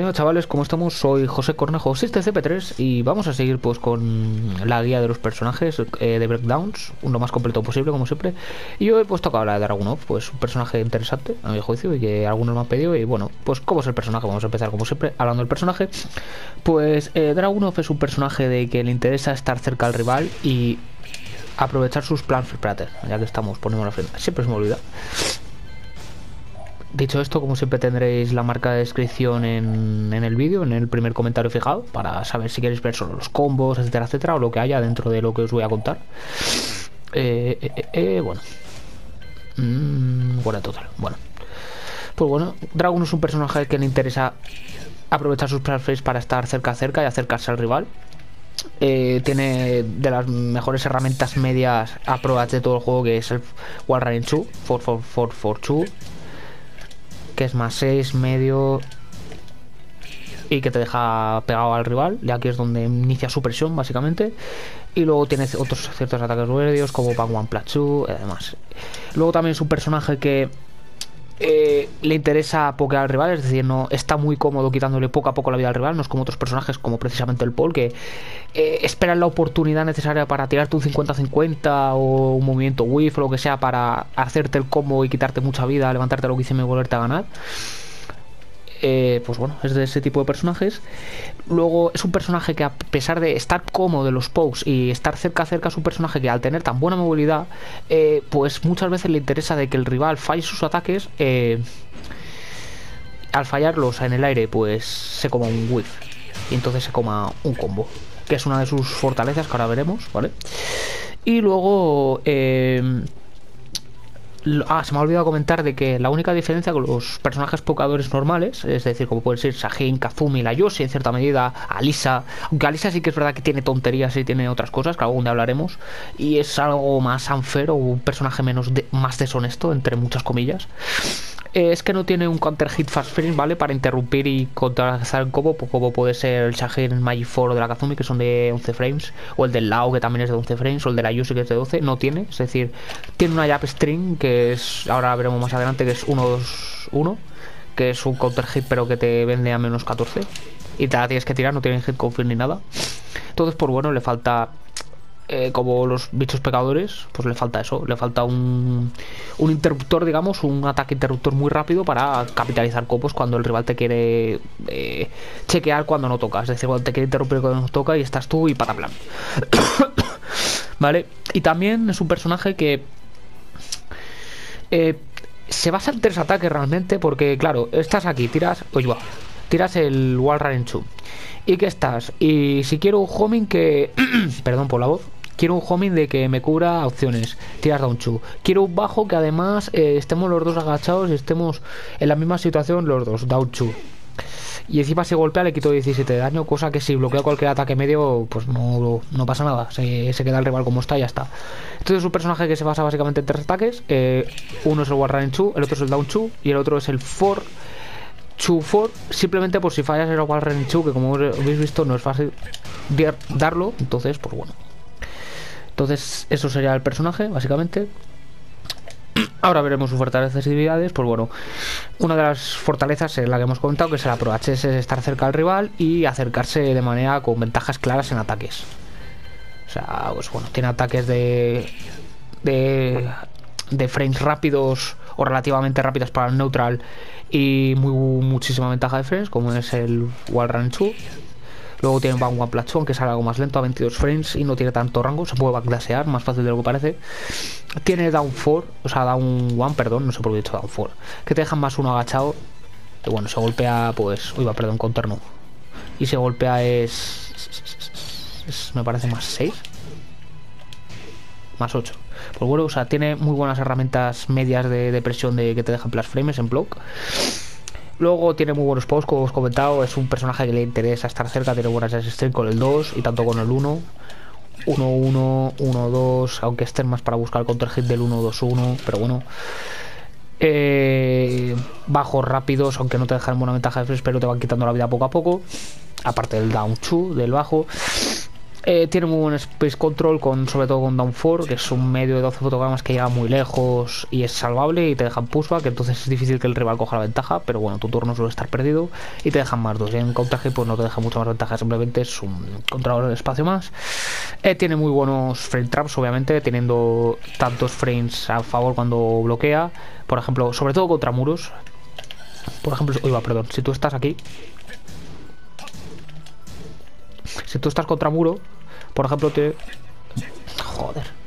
Bienvenidos chavales, ¿cómo estamos? Soy José Cornejo 6CP3 y vamos a seguir pues con la guía de los personajes eh, de Breakdowns, lo más completo posible como siempre. Y hoy pues toca hablar de Dragunov, pues un personaje interesante a mi juicio y que algunos me han pedido y bueno, pues ¿cómo es el personaje? Vamos a empezar como siempre hablando del personaje. Pues eh, Dragunov es un personaje de que le interesa estar cerca al rival y aprovechar sus planes ya que estamos poniendo la frente. Siempre se me olvida. Dicho esto, como siempre tendréis la marca de descripción en, el vídeo, en el primer comentario fijado, para saber si queréis ver solo los combos, etcétera, etcétera, o lo que haya dentro de lo que os voy a contar. Eh, eh, eh bueno. Mm, bueno, total. Bueno. Pues bueno, Dragon es un personaje que le interesa aprovechar sus perfes para estar cerca cerca y acercarse al rival. Tiene de las mejores herramientas medias approach de todo el juego que es el Wall Running 2, 4 que es más 6, medio y que te deja pegado al rival, y aquí es donde inicia su presión básicamente. Y luego tiene otros ciertos ataques medios como Bang One Plachu y demás. Luego también es un personaje que eh, le interesa pokear al rival, es decir, no está muy cómodo quitándole poco a poco la vida al rival, no es como otros personajes como precisamente el Paul, que eh, esperan la oportunidad necesaria para tirarte un 50-50 o un movimiento whiff o lo que sea para hacerte el combo y quitarte mucha vida, levantarte lo que hice y volverte a ganar. Eh, pues bueno, es de ese tipo de personajes. Luego es un personaje que a pesar de estar cómodo en los pokes y estar cerca cerca es un personaje que al tener tan buena movilidad, eh, pues muchas veces le interesa de que el rival falle sus ataques. Eh, al fallarlos en el aire, pues se coma un whiff y entonces se coma un combo, que es una de sus fortalezas que ahora veremos, ¿vale? Y luego Ah, se me ha olvidado comentar de que la única diferencia con los personajes pocadores normales, es decir, como pueden ser Sajin, Kazumi, la Yoshi, en cierta medida, Alisa, aunque Alisa sí que es verdad que tiene tonterías y tiene otras cosas, que algún día hablaremos, y es algo más unfair o un personaje menos más deshonesto, entre muchas comillas. Es que no tiene un counter hit fast frame, ¿vale? Para interrumpir y contrarrestar el combo, como puede ser el Magic 4 de la Kazumi, que son de 11 frames, o el del Lao, que también es de 11 frames, o el de la Yusi, que es de 12, no tiene, es decir, tiene una Jab String, que es, ahora veremos más adelante, que es 1-2-1, que es un counter hit, pero que te vende a menos 14, y te la tienes que tirar, no tiene hit confirm ni nada. Entonces, por bueno, le falta eh, como los bichos pecadores, pues le falta eso, le falta un, un interruptor, digamos, un ataque interruptor muy rápido para capitalizar copos cuando el rival te quiere eh, chequear cuando no toca, es decir, cuando te quiere interrumpir cuando no toca y estás tú y pataplan. ¿Vale? Y también es un personaje que eh, se basa en tres ataques realmente, porque claro, estás aquí, tiras, oye, tiras el Wall Running 2. ¿Y que estás? Y si quiero un homing que... perdón por la voz. Quiero un homing de que me cubra opciones. Tiras down chu. Quiero un bajo que además eh, estemos los dos agachados y estemos en la misma situación los dos. Down chu. Y encima si golpea le quito 17 de daño, cosa que si bloquea cualquier ataque medio, pues no, no pasa nada. Se, queda el rival como está y ya está. Entonces es un personaje que se basa básicamente en tres ataques. Eh, uno es el Warren Chu, el otro es el Down Chu y el otro es el For Chu For. Simplemente por si fallas el Warren Chu, que como habéis visto no es fácil darlo. Entonces, pues bueno. Entonces, eso sería el personaje, básicamente. Ahora veremos sus fortalezas y debilidades. Pues bueno, una de las fortalezas es la que hemos comentado, que es el approach, es estar cerca del rival y acercarse de manera con ventajas claras en ataques. O sea, pues bueno, tiene ataques de, frames rápidos o relativamente rápidas para el neutral y muchísima ventaja de frames, como es el Wall Run 2 Luego tiene Bang One Platchon, que es algo más lento a 22 frames y no tiene tanto rango, se puede backdasear, más fácil de lo que parece. Tiene Down 4, o sea, Down 1, perdón, no sé por qué he dicho Down 4, que te dejan más uno agachado. Y bueno, se golpea, pues, uy, va, perdón, contorno. Y se golpea es, es me parece más 6. Más 8. Pues bueno, o sea, tiene muy buenas herramientas medias de, de presión de que te dejan plus frames en block. Luego tiene muy buenos posts, como os he comentado. Es un personaje que le interesa estar cerca. Tiene buenas stream con el 2 y tanto con el 1. 1-1, 1-2, aunque estén más para buscar el counter hit del 1-2-1, pero bueno. Eh, bajos rápidos, aunque no te dejan buena ventaja de freeze, pero te van quitando la vida poco a poco. Aparte del down 2 del bajo. Eh, tiene muy buen space control, con, sobre todo con Down 4, que es un medio de 12 fotogramas que llega muy lejos y es salvable y te dejan pushback, entonces es difícil que el rival coja la ventaja, pero bueno, tu turno suele estar perdido y te dejan más dos. Y en counter pues no te deja mucha más ventaja, simplemente es un controlador de espacio más. Eh, tiene muy buenos frame traps, obviamente, teniendo tantos frames a favor cuando bloquea, por ejemplo, sobre todo contra muros. Por ejemplo, oiga, perdón, si tú estás aquí si tú estás contra muro, por ejemplo, te... Joder.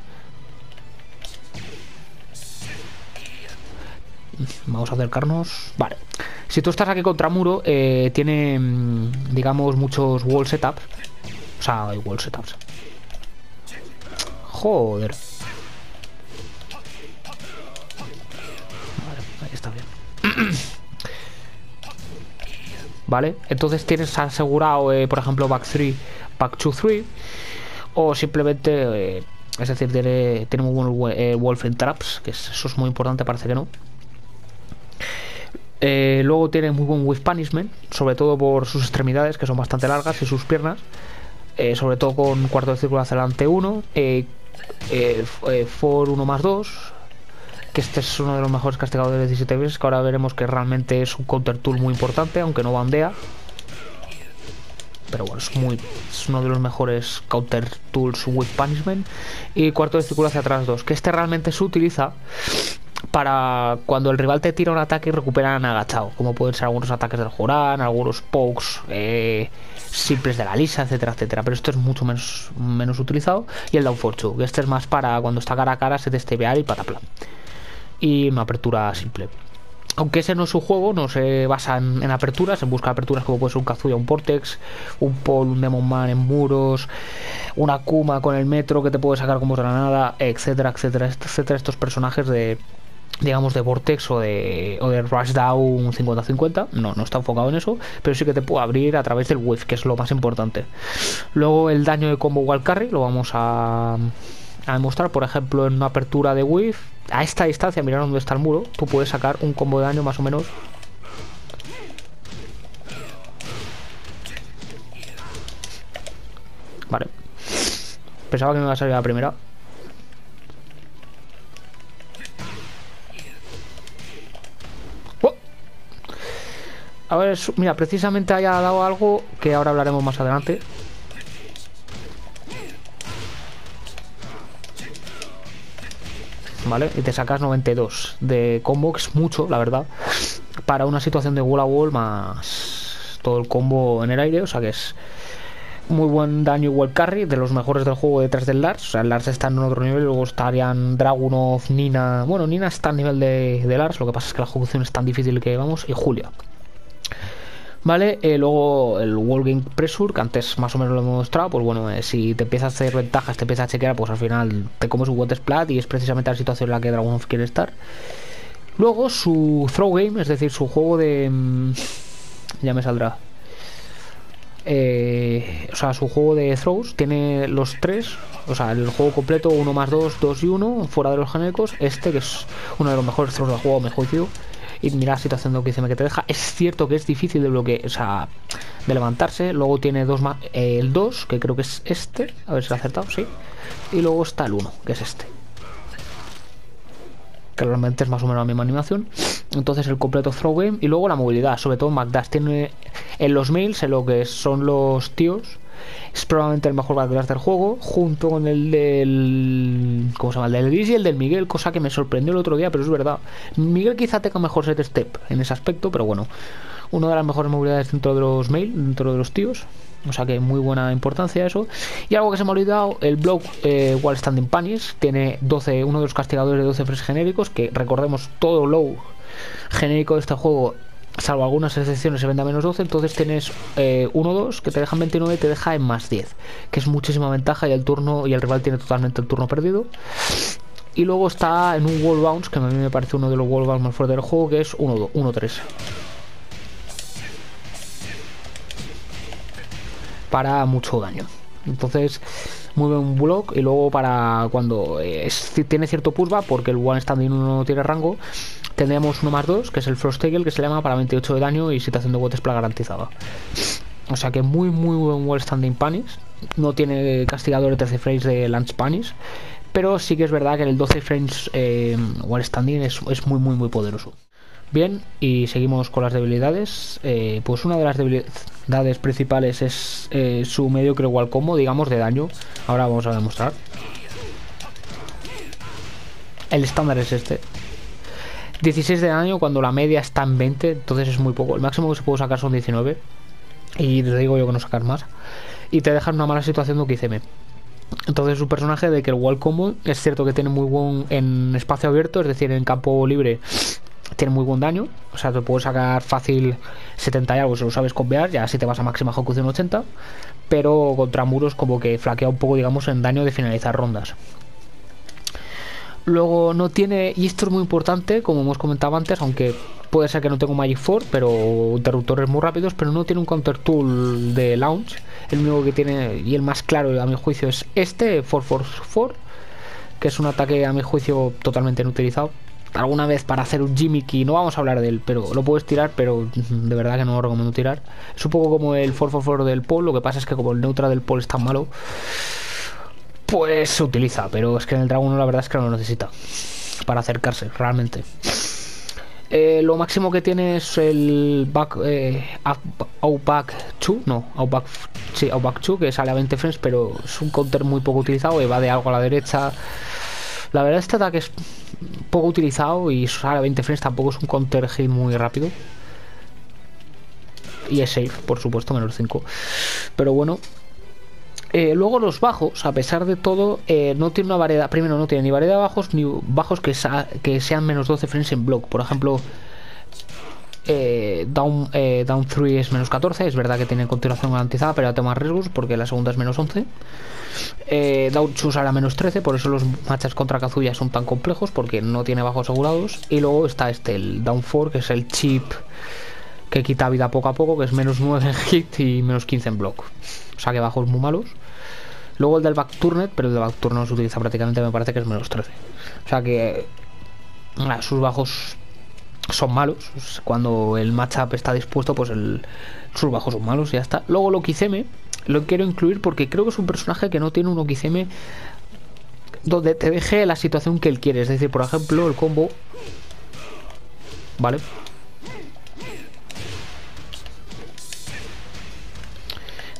Vamos a acercarnos. Vale. Si tú estás aquí contra muro, eh, tiene, mm, digamos, muchos wall setups. O sea, hay wall setups. Joder. Vale, ahí está bien. ¿vale? Entonces tienes asegurado, eh, por ejemplo, back 3, back 2, 3, o simplemente, eh, es decir, tiene, tiene muy buenos eh, Wolf Traps, que eso es muy importante, parece que no. luego tiene muy buen With Punishment, sobre todo por sus extremidades, que son bastante largas, y sus piernas, sobre todo con cuarto de círculo hacia adelante 1, for 1 más 2, que este es uno de los mejores castigadores de 17 veces, que ahora veremos que realmente es un counter tool muy importante, aunque no bandea. Pero bueno, es, muy, es uno de los mejores counter tools with punishment. Y cuarto de círculo hacia atrás 2, que este realmente se utiliza para cuando el rival te tira un ataque y recuperan agachado, como pueden ser algunos ataques del Joran, algunos pokes eh, simples de la lisa, etcétera, etcétera. Pero esto es mucho menos, menos utilizado. Y el down for two, que este es más para cuando está cara a cara, se te estebear y pataplan y una apertura simple. Aunque ese no es su juego, no se basa en, aperturas, en busca aperturas como puede ser un Kazuya, un Portex, un Paul, un Demon Man en muros, una Kuma con el metro que te puede sacar como granada, etcétera, etcétera, etcétera. Estos personajes de, digamos, de Vortex o de, o de Rushdown 50-50. No, no está enfocado en eso, pero sí que te puede abrir a través del Whiff, que es lo más importante. Luego el daño de combo Wall Carry lo vamos a, a demostrar, por ejemplo, en una apertura de Whiff a esta distancia, mirar dónde está el muro, tú puedes sacar un combo de daño más o menos. Vale. Pensaba que me iba a salir la primera. ¡Oh! A ver, mira, precisamente haya dado algo que ahora hablaremos más adelante. Y te sacas 92 de combo, que es mucho, la verdad, para una situación de wall a wall más todo el combo en el aire, o sea que es muy buen daño igual carry, de los mejores del juego detrás del Lars. O sea, el Lars está en otro nivel, luego estarían Dragunov, Nina. Bueno, Nina está a nivel de Lars, lo que pasa es que la ejecución es tan difícil que vamos, y Julia. ¿Vale? Eh, luego el Game Pressure, que antes más o menos lo hemos mostrado, pues bueno, eh, si te empieza a hacer ventajas, te empieza a chequear, pues al final te comes un Water Splat y es precisamente la situación en la que Dragunov quiere estar. Luego su Throw Game, es decir, su juego de... Mm, ya me saldrá. Eh, o sea, su juego de throws tiene los tres, o sea, el juego completo 1 más 2, 2 y 1, fuera de los genéricos. Este, que es uno de los mejores throws del juego, mejor dicho y mira la situación de bloqueo que te deja. Es cierto que es difícil de bloquear, o sea, de levantarse. Luego tiene dos eh, el 2, que creo que es este, a ver si lo he acertado, sí. Y luego está el 1, que es este. Que realmente es más o menos la misma animación. Entonces el completo throw game y luego la movilidad, sobre todo Magdash tiene en los mails, en lo que son los tíos es probablemente el mejor backdash del juego, junto con el del. ¿Cómo se llama? El del Gris y el del Miguel, cosa que me sorprendió el otro día, pero es verdad. Miguel quizá tenga mejor set step en ese aspecto, pero bueno. Una de las mejores movilidades dentro de los mail, dentro de los tíos. O sea que muy buena importancia eso. Y algo que se me ha olvidado, el blog eh, Wall Standing Punish tiene 12, uno de los castigadores de 12 fresh genéricos, que recordemos todo low genérico de este juego salvo algunas excepciones se vende a menos 12, entonces tienes 1-2 eh, que te dejan 29 y te deja en más 10, que es muchísima ventaja y el turno y el rival tiene totalmente el turno perdido. Y luego está en un wall bounce, que a mí me parece uno de los wall bounce más fuertes del juego, que es 1-3. Para mucho daño. Entonces, muy buen block. Y luego para cuando tiene cierto pushback, porque el one standing no tiene rango, tendríamos uno más dos, que es el Frost que se llama para 28 de daño y situación de Water garantizada. O sea que muy muy buen wall standing punish. no tiene castigador de 13 frames de Lance Spanish, pero sí que es verdad que el 12 frames eh, Standing es, es muy muy muy poderoso. Bien, y seguimos con las debilidades. Eh, pues una de las debilidades principales es eh, su mediocre wall combo, digamos, de daño. Ahora vamos a demostrar. El estándar es este. 16 de daño cuando la media está en 20, entonces es muy poco. El máximo que se puede sacar son 19. Y te digo yo que no sacar más. Y te deja en una mala situación de UXM. Entonces un personaje de que el wall combo es cierto que tiene muy buen en espacio abierto, es decir, en campo libre tiene muy buen daño. O sea, te puedes sacar fácil 70 y algo si lo sabes convear, ya si te vas a máxima ejecución 80. Pero contra muros como que flaquea un poco, digamos, en daño de finalizar rondas. Luego no tiene, y esto es muy importante, como hemos comentado antes, aunque puede ser que no tenga un Magic 4, pero interruptores muy rápidos, pero no tiene un Counter Tool de Launch. El único que tiene, y el más claro a mi juicio, es este, 444, que es un ataque a mi juicio totalmente inutilizado. Alguna vez para hacer un Jimmy no vamos a hablar de él, pero lo puedes tirar, pero de verdad que no lo recomiendo tirar. Es un poco como el 444 del Paul, lo que pasa es que como el Neutra del Paul es tan malo pues se utiliza, pero es que en el Dragon la verdad es que no lo necesita para acercarse, realmente. Eh, lo máximo que tiene es el back, eh, Outback 2, no, Outback, sí, Outback 2, que sale a 20 frames, pero es un counter muy poco utilizado, y va de algo a la derecha. La verdad este ataque es poco utilizado y sale a 20 frames, tampoco es un counter hit muy rápido. Y es safe, por supuesto, menos 5. Pero bueno, eh, luego los bajos, a pesar de todo, eh, no tiene una variedad. Primero, no tiene ni variedad de bajos ni bajos que, sean menos 12 frames en block. Por ejemplo, eh, down, down 3 es menos 14. Es verdad que tiene continuación garantizada, pero da más riesgos porque la segunda es menos 11. down 2 a menos 13, por eso los matches contra Kazuya son tan complejos porque no tiene bajos asegurados. Y luego está este, el down 4, que es el chip que quita vida poco a poco, que es menos 9 en hit y menos 15 en block. O sea que bajos muy malos. Luego el del Backturnet, pero el del Backturn no se utiliza prácticamente, me parece que es menos 13. O sea que sus bajos son malos. Cuando el matchup está dispuesto, pues sus bajos son malos y ya está. Luego lo Okizeme lo quiero incluir porque creo que es un personaje que no tiene un Okizeme donde te deje la situación que él quiere. Es decir, por ejemplo, el combo. ¿Vale?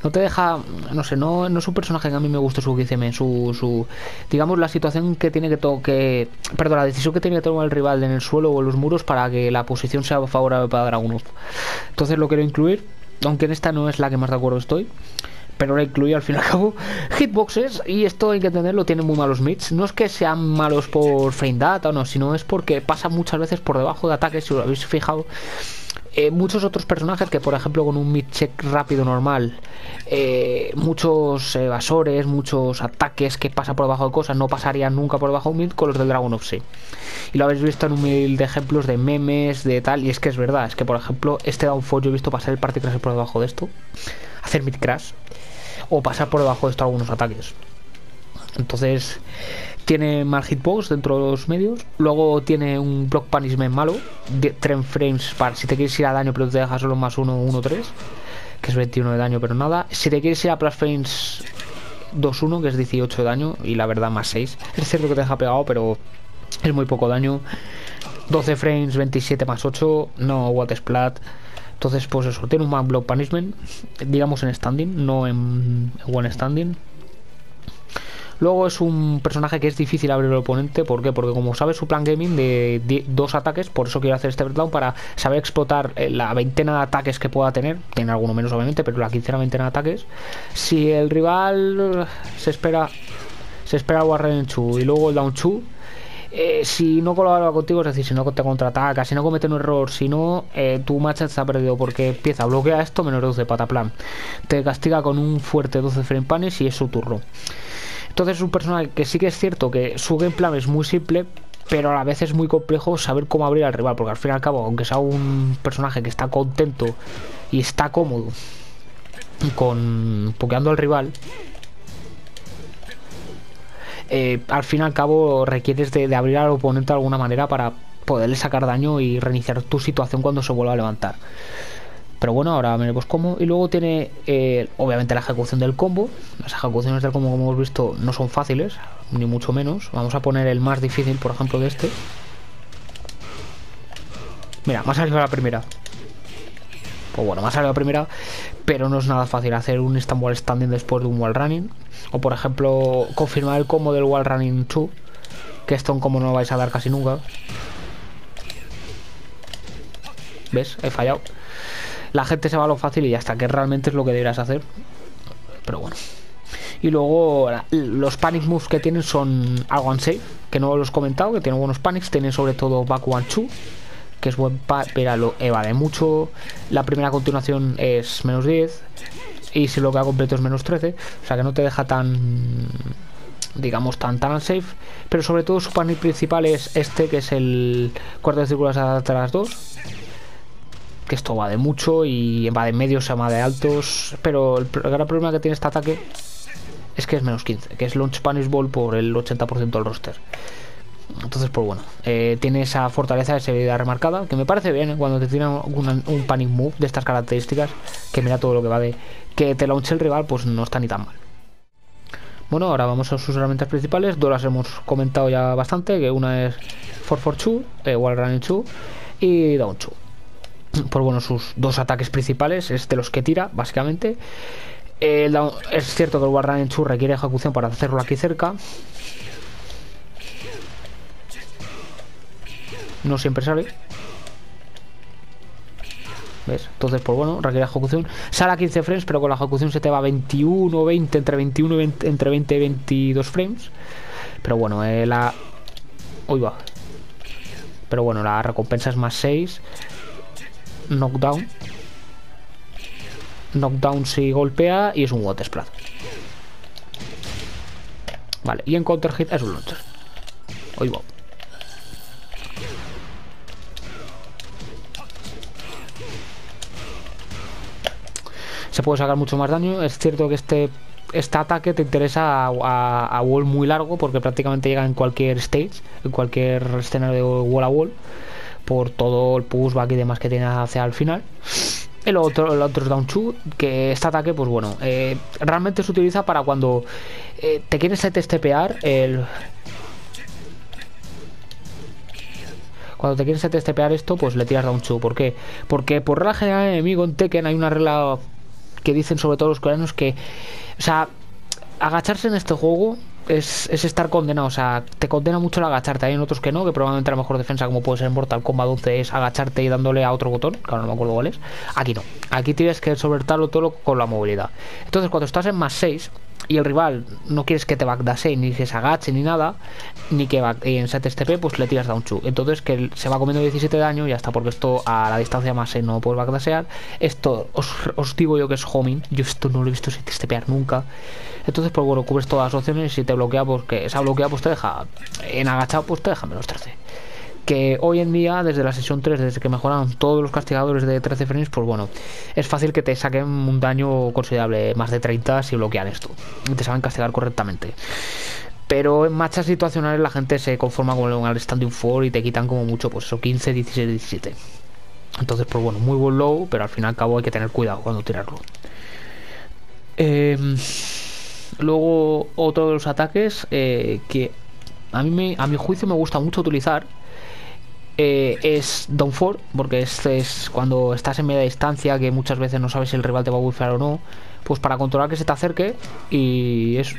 No te deja, no sé, no, no es un personaje que a mí me guste su Gizeme, su, su, digamos, la situación que tiene que, toque perdón, la decisión que tiene que tomar el rival en el suelo o en los muros para que la posición sea favorable para Dragunov. Entonces lo quiero incluir, aunque en esta no es la que más de acuerdo estoy pero la incluyo al fin y al cabo. Hitboxes, y esto hay que entenderlo, tienen muy malos mids. No es que sean malos por frame data o no, sino es porque pasan muchas veces por debajo de ataques, si lo habéis fijado. Eh, muchos otros personajes que, por ejemplo, con un mid check rápido normal, eh, muchos evasores, muchos ataques que pasan por debajo de cosas, no pasarían nunca por debajo de un mid con los del Dragon of Sea. Y lo habéis visto en un mil de ejemplos de memes, de tal, y es que es verdad, es que, por ejemplo, este Downfall yo he visto pasar el party crash por debajo de esto, hacer mid crash, o pasar por debajo de esto algunos ataques. Entonces, tiene mal hitbox dentro de los medios. Luego tiene un block punishment malo. De 3 frames para si te quieres ir a daño, pero te deja solo más 1, 1, 3. Que es 21 de daño, pero nada. Si te quieres ir a plus frames 2, 1, que es 18 de daño. Y la verdad, más 6. Es cierto que te deja pegado, pero es muy poco daño. 12 frames, 27 más 8. No what splat. Entonces, pues eso, tiene un mal block punishment. Digamos en standing, no en one standing. Luego es un personaje que es difícil abrir el oponente. ¿Por qué? Porque como sabes su plan gaming de, dos ataques, por eso quiero hacer este breakdown para saber explotar eh, la veintena de ataques que pueda tener. Tiene alguno menos obviamente, pero la quincena veintena de ataques. Si el rival se espera se espera Warren Chu y luego el Down Chu, eh, si no colabora contigo, es decir, si no te contraataca, si no comete un error, si no, eh, tu match está perdido porque empieza a bloquear esto, menos 12 pataplan. Te castiga con un fuerte 12 frame panes y es su turno. Entonces es un personaje que sí que es cierto que su gameplay es muy simple, pero a la vez es muy complejo saber cómo abrir al rival, porque al fin y al cabo, aunque sea un personaje que está contento y está cómodo con pokeando al rival, eh, al fin y al cabo requieres de, abrir al oponente de alguna manera para poderle sacar daño y reiniciar tu situación cuando se vuelva a levantar. Pero bueno, ahora veremos cómo. Y luego tiene, eh, obviamente, la ejecución del combo. Las ejecuciones del combo, como hemos visto, no son fáciles, ni mucho menos. Vamos a poner el más difícil, por ejemplo, de este. Mira, más salido la primera. Pues bueno, más salido la primera, pero no es nada fácil hacer un Istanbul Standing después de un wall running. O por ejemplo, confirmar el combo del wall running 2. Que esto en combo no lo vais a dar casi nunca. ¿Ves? He fallado. La gente se va a lo fácil y hasta que realmente es lo que deberías hacer. Pero bueno. Y luego los panic moves que tienen son algo unsafe, que no los he comentado, que tienen buenos panics. Tienen sobre todo back one two, que es buen pero lo evade mucho. La primera continuación es menos 10. Y si lo que ha completo es menos 13. O sea que no te deja tan digamos tan tan unsafe pero sobre todo su panic principal es este que es el cuarto de círculos atrás 2 que esto va de mucho y va de medios, se va de altos. Pero el, gran problema que tiene este ataque es que es menos 15, que es Launch Spanish Ball por el 80% del roster. Entonces, pues bueno, eh, tiene esa fortaleza, esa habilidad remarcada, que me parece bien ¿eh? cuando te tiran un panic move de estas características, que mira todo lo que va de que te launche el rival, pues no está ni tan mal. Bueno, ahora vamos a sus herramientas principales, dos las hemos comentado ya bastante, que una es 442, eh, Wall Running 2 y Down 2 por bueno, sus dos ataques principales es de los que tira, básicamente. es cierto que el Warren Chu requiere ejecución para hacerlo aquí cerca. No siempre sale. ¿Ves? Entonces, pues bueno, requiere ejecución. Sale a 15 frames, pero con la ejecución se te va 21, 20, entre 21 y 20, entre 20 y 22 frames. Pero bueno, eh, la... Uy, va. Pero bueno, la recompensa es más 6 knockdown. Knockdown si golpea y es un water splash. Vale, y en counter hit es un launcher. Hoy va. Se puede sacar mucho más daño. Es cierto que este este ataque te interesa a, wall muy largo porque prácticamente llega en cualquier stage, en cualquier escenario de wall a wall por todo el pushback y demás que tiene hacia el final. El otro, el otro es Down 2, que este ataque, pues bueno, eh, realmente se utiliza para cuando eh, te quieres testepear el... Cuando te quieres testepear esto, pues le tiras Down 2. ¿Por qué? Porque por regla general enemigo en Tekken hay una regla que dicen sobre todo los coreanos que... O sea, agacharse en este juego es, estar condenado. O sea, te condena mucho el agacharte. Hay otros que no, que probablemente la mejor defensa, como puede ser Mortal Kombat 11, es agacharte y dándole a otro botón, que no me acuerdo cuál es. Aquí no. Aquí tienes que sobretarlo todo con la movilidad. Entonces, cuando estás en más 6, y el rival no quieres que te backdase ni que se agache ni nada, ni que en set STP, pues le tiras down 2. Entonces que se va comiendo 17 de daño y ya está, porque esto a la distancia más no puedes backdasear. Esto os, digo yo que es homing, yo esto no lo he visto sin testepear nunca. Entonces, pues bueno, cubres todas las opciones y si te bloquea, pues que esa bloquea, pues te deja en agachado, pues te deja menos 13 que hoy en día, desde la sesión 3, desde que mejoraron todos los castigadores de 13 frames, pues bueno, es fácil que te saquen un daño considerable, más de 30 si bloquean esto, y te saben castigar correctamente. Pero en marchas situacionales la gente se conforma con el standing 4 y te quitan como mucho, pues eso, 15, 16, 17. Entonces, pues bueno, muy buen low, pero al fin y al cabo hay que tener cuidado cuando tirarlo. Em, luego, otro de los ataques eh, que a mí a mi juicio me gusta mucho utilizar eh, es Down 4, porque este es cuando estás en media distancia, que muchas veces no sabes si el rival te va a bufear o no, pues para controlar que se te acerque y, es,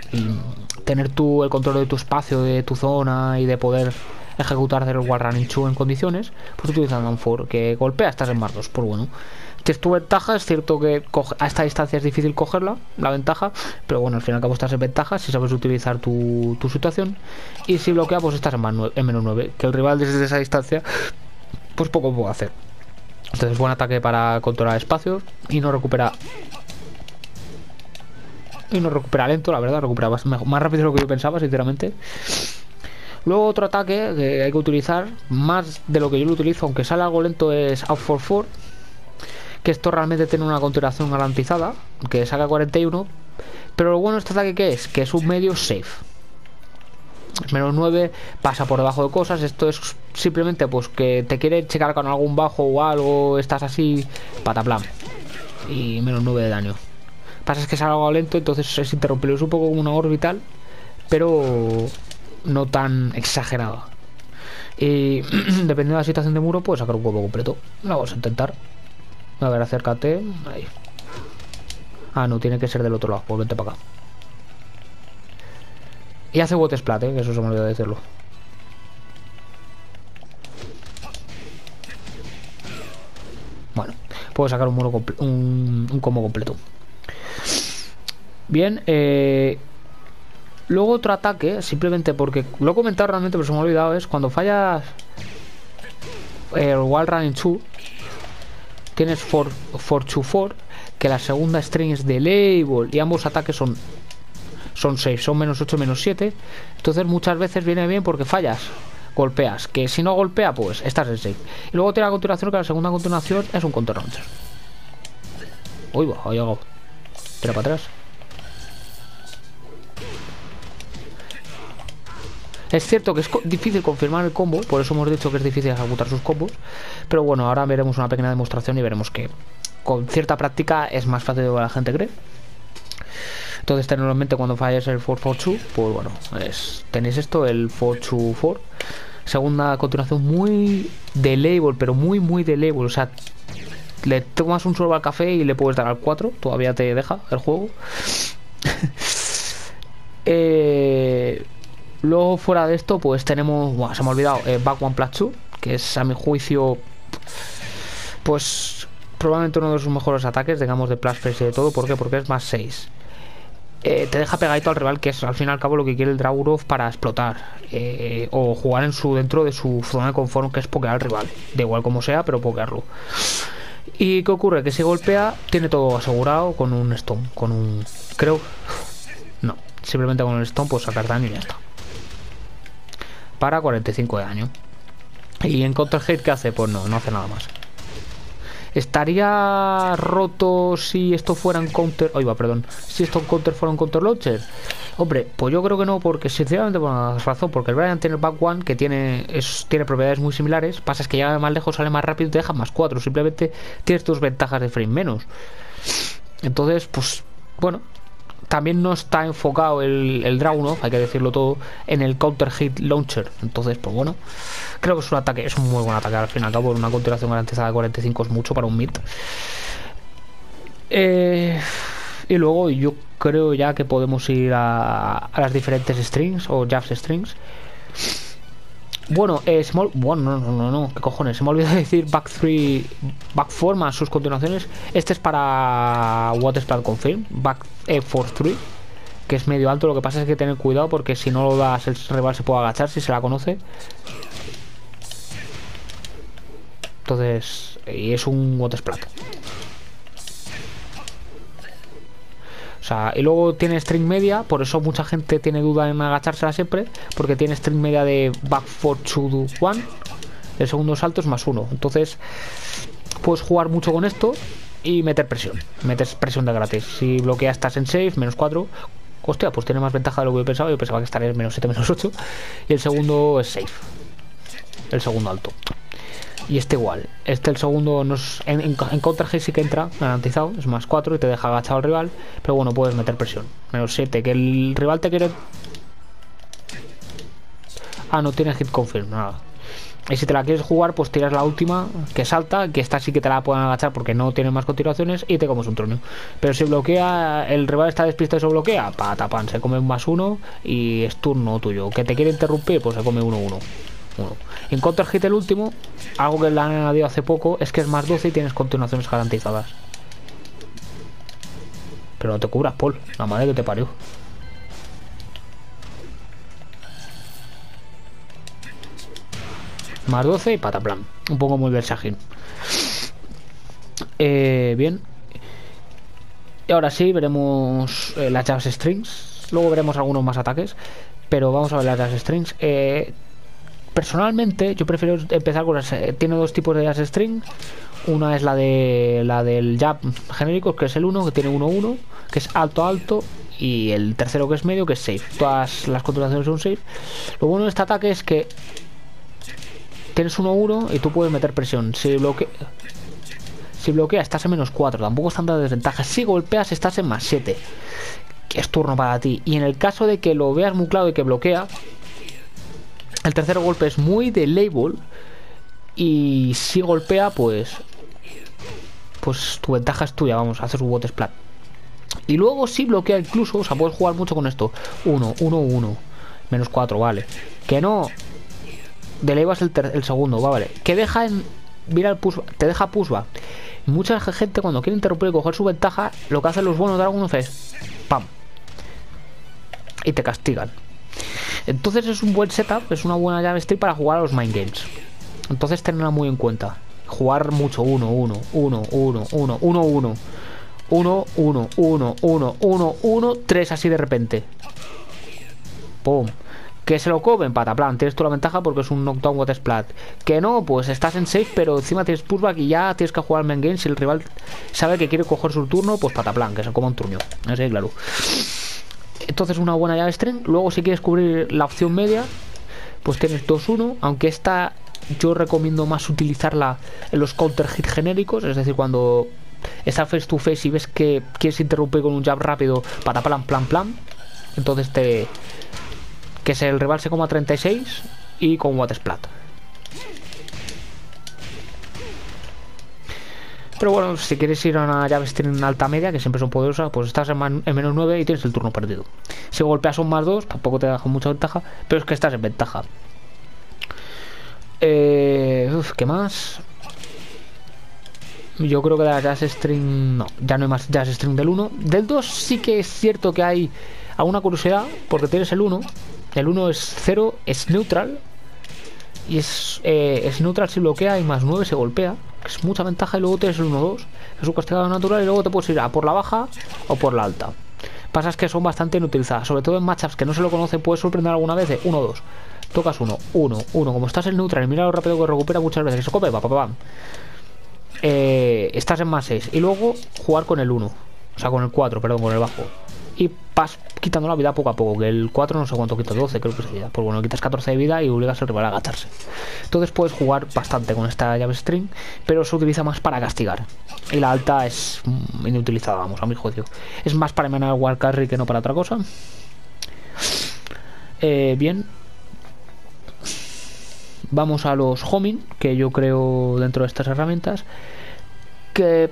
tener tú el control de tu espacio, de tu zona y de poder ejecutar el Wall Running en condiciones, pues utilizando Down 4, que golpea, estás en más 2, por bueno es tu ventaja, es cierto que a esta distancia es difícil cogerla, la ventaja, pero bueno, al final cabo estás en ventaja si sabes utilizar tu, situación. Y si bloquea, pues estás en, menos 9, que el rival desde esa distancia, pues poco puede hacer. Entonces, buen ataque para controlar espacios y no recupera. Y no recupera lento, la verdad, recupera más, más rápido de lo que yo pensaba, sinceramente. Luego otro ataque que hay que utilizar, más de lo que yo lo utilizo, aunque sale algo lento, es Out for 4 que esto realmente tiene una continuación garantizada, que saca 41. Pero lo bueno de este ataque que es, que es un medio safe. Menos 9 pasa por debajo de cosas. Esto es simplemente pues que te quiere checar con algún bajo o algo, estás así, pataplan. y menos 9 de daño. Pasa es que es algo lento, entonces es interrumpible. Es un poco como una orbital, pero no tan exagerada. Y dependiendo de la situación de muro, puedes sacar un combo completo. Lo vamos a intentar. A ver, acércate. Ahí. Ah, no, tiene que ser del otro lado. Pues vente para acá. Y hace botes splat, ¿eh? Eso se me olvidó decirlo. Bueno, puedo sacar un, muro un, un combo completo. Bien, eh, Luego otro ataque, simplemente porque lo he comentado realmente, pero se me ha olvidado, es cuando fallas el Wall Running 2, tienes for, for to for, que la segunda string es de label y ambos ataques son son 6, son menos 8, menos 7. Entonces muchas veces viene bien porque fallas, golpeas. Que si no golpea, pues estás en 6. Y luego tiene la continuación, que la segunda continuación es un counter launcher. Uy, ha llegado. Tira para atrás. Es cierto que es difícil confirmar el combo, por eso hemos dicho que es difícil ejecutar sus combos. Pero bueno, ahora veremos una pequeña demostración y veremos que con cierta práctica es más fácil de lo que la gente cree. Entonces, tenerlo en mente cuando falles el 442, pues bueno, tenéis esto, el 424. Segunda continuación muy de label, pero muy, muy de label. O sea, le tomas un sorbo al café y le puedes dar al 4, todavía te deja el juego. eh Luego fuera de esto, pues tenemos, bueno, se me ha olvidado, eh, Back One Plus 2, que es a mi juicio, pues probablemente uno de sus mejores ataques, digamos, de Plus y de todo. ¿Por qué? Porque es más 6. Eh, te deja pegadito al rival, que es al fin y al cabo lo que quiere el Draurov para explotar. Eh, o jugar en su dentro de su zona de confort, que es pokear al rival. Da igual como sea, pero pokearlo. ¿Y qué ocurre? Que si golpea, tiene todo asegurado con un Stone. Con un. Creo. No. Simplemente con el Stone, pues sacar daño y ya está para 45 de daño. ¿Y en counter hit qué hace? Pues no, no hace nada más. ¿Estaría roto si esto fuera un counter... Oiga, perdón. Si esto un counter fuera un counter launcher. Hombre, pues yo creo que no, porque sinceramente por una razón, porque el Brian tiene el back one que tiene, es, tiene propiedades muy similares, pasa es que llega más lejos, sale más rápido y te deja más 4, simplemente tienes tus ventajas de frame menos. Entonces, pues, bueno, también no está enfocado el, el hay que decirlo todo, en el Counter Hit Launcher. Entonces, pues bueno, creo que es un ataque, es un muy buen ataque al fin y al cabo. Una continuación garantizada de 45 es mucho para un mid. Eh, y luego yo creo ya que podemos ir a, las diferentes strings o jabs strings. Bueno, eh, Small. Bueno, no, no, no, no, ¿qué cojones? Se me olvidó decir Back 3. Back 4 más sus continuaciones. Este es para Watersplat Confirm. Back eh, 4 3. Que es medio alto. Lo que pasa es que tener cuidado porque si no lo das, el rival se puede agachar si se la conoce. Entonces. Y es un Watersplat. Y luego tiene string media, por eso mucha gente tiene duda en agachársela siempre, porque tiene string media de back 4 to 1, el segundo salto es más 1. Entonces, puedes jugar mucho con esto y meter presión, metes presión de gratis. Si bloqueas estás en safe, menos 4, hostia, pues tiene más ventaja de lo que yo pensaba, yo pensaba que estaría en menos 7, menos 8, y el segundo es safe, el segundo alto. Y este igual. Este el segundo nos, en, en, contra G sí que entra garantizado, es más 4 y te deja agachado el rival, pero bueno, puedes meter presión. Menos 7, que el rival te quiere... Ah, no tiene hit confirm, nada. Y si te la quieres jugar, pues tiras la última que salta, que esta sí que te la pueden agachar porque no tiene más continuaciones y te comes un trono. Pero si bloquea, el rival está despistado y se bloquea, patapan, se come un más uno y es turno tuyo. Que te quiere interrumpir, pues se come uno uno. En Counter Hit el último, algo que le han añadido hace poco, es que es más 12 y tienes continuaciones garantizadas. Pero no te cubras, Paul. La madre que te parió. Más 12 y pataplan. Un poco muy versátil. Eh, bien. Y ahora sí, veremos eh, las jazz strings. Luego veremos algunos más ataques. Pero vamos a ver las jazz strings. Eh, Personalmente, yo prefiero empezar con las. Eh, tiene dos tipos de jazz string. Una es la de la del jab genérico, que es el 1, que tiene 1-1, que es alto-alto. Y el tercero que es medio, que es safe. Todas las continuaciones son safe. Lo bueno de este ataque es que tienes 1-1 y tú puedes meter presión. Si bloque Si bloquea estás en menos 4, tampoco es tanta desventaja. Si golpeas estás en más 7, que es turno para ti. Y en el caso de que lo veas muy claro y que bloquea, el tercer golpe es muy de label. Y si golpea, pues... Pues tu ventaja es tuya, vamos, haces un bote splat. Y luego si bloquea incluso, o sea, puedes jugar mucho con esto. 1, 1, 1. Menos 4, vale. Que no. De es el, el segundo, vale. Que deja en. Mira el te deja pushback. Mucha gente cuando quiere interrumpir y coger su ventaja, lo que hacen los buenos Dragon es ¡pam! Y te castigan. Entonces es un buen setup, es una buena llave street para jugar a los mind games. Entonces tenedla muy en cuenta. Jugar mucho 1, 1, 1, 1, 1, 1, 1. 1, 1, 1, 1, 1, 1, 3 así de repente. ¡Pum! Que se lo comen, pataplan. Tienes tú la ventaja porque es un knockdown water splat. Que no, pues estás en safe, pero encima tienes pushback y ya tienes que jugar el main game. Si el rival sabe que quiere coger su turno, pues pataplan, que se coma un turno. Así, claro. Entonces, una buena llave string. Luego, si quieres cubrir la opción media, pues tienes 2-1. Aunque esta yo recomiendo más utilizarla en los counter hit genéricos, es decir, cuando está face to face y ves que quieres interrumpir con un jab rápido, pataplan, plan, plan. Entonces te que es el rival se coma 36 y con Watt Pero bueno, si quieres ir a una llave string alta media, que siempre son poderosas, pues estás en, menos 9 y tienes el turno perdido. Si golpeas un más 2, tampoco te da mucha ventaja, pero es que estás en ventaja. Eh, uf, ¿Qué más? Yo creo que la Jazz String... No, ya no hay más Jazz String del 1. Del 2 sí que es cierto que hay alguna curiosidad, porque tienes el 1 el 1 es 0, es neutral. Y es, eh, es neutral si bloquea y más 9 se golpea. Es mucha ventaja. Y luego tienes el 1-2. Es un castigado natural. Y luego te puedes ir a por la baja o por la alta. Pasa es que son bastante inutilizadas. Sobre todo en matchups que no se lo conocen. Puedes sorprender alguna vez de 1-2. Tocas 1, 1, 1. Como estás en neutral y mira lo rápido que recupera muchas veces. Se pa, pa. Eh, estás en más 6. Y luego jugar con el 1. O sea, con el 4, perdón, con el bajo y vas quitando la vida poco a poco. Que el 4 no sé cuánto quita, 12 creo que es vida. Pues bueno, quitas 14 de vida y obligas al rival a agacharse. Entonces puedes jugar bastante con esta llave string, pero se utiliza más para castigar. Y la alta es inutilizada, vamos, a mi juicio. Es más para emanar War Carry que no para otra cosa. Eh, bien. Vamos a los homing, que yo creo dentro de estas herramientas. Que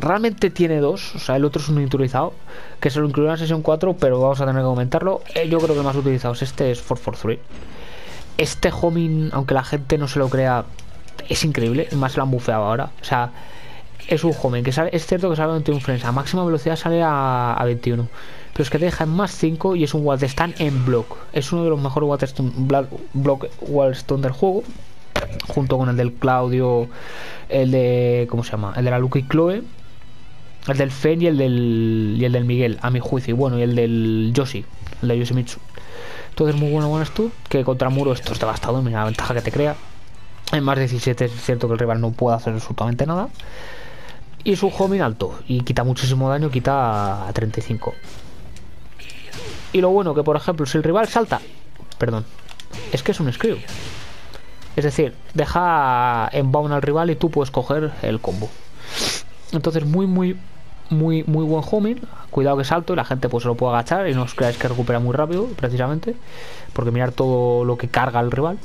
realmente tiene dos, o sea, el otro es un utilizado, que se lo incluye en la sesión 4, pero vamos a tener que comentarlo. Eh, yo creo que el más utilizado es este, es 443. Este homing, aunque la gente no se lo crea, es increíble, más lo han bufeado ahora. O sea, es un homing que sale, es cierto que sale a 21 frames, a máxima velocidad sale a, 21. Pero es que deja en más 5 y es un wall en block. Es uno de los mejores block wallstone del juego junto con el del Claudio, el de. ¿Cómo se llama? El de la Luke y Chloe, el del Fen y el del, y el del Miguel, a mi juicio. Y bueno, y el del Yoshi, el de Yoshimitsu. Entonces, muy bueno, buenas tú. Que contra muro esto es devastador, mira la ventaja que te crea. En más 17 es cierto que el rival no puede hacer absolutamente nada. Y su homing alto. Y quita muchísimo daño, quita a 35. Y lo bueno que, por ejemplo, si el rival salta... Perdón. Es que es un screw. Es decir, deja en bound al rival y tú puedes coger el combo. Entonces, muy, muy, muy, muy buen homing. Cuidado que salto y la gente pues se lo puede agachar y no os creáis que recupera muy rápido, precisamente. Porque mirar todo lo que carga el rival.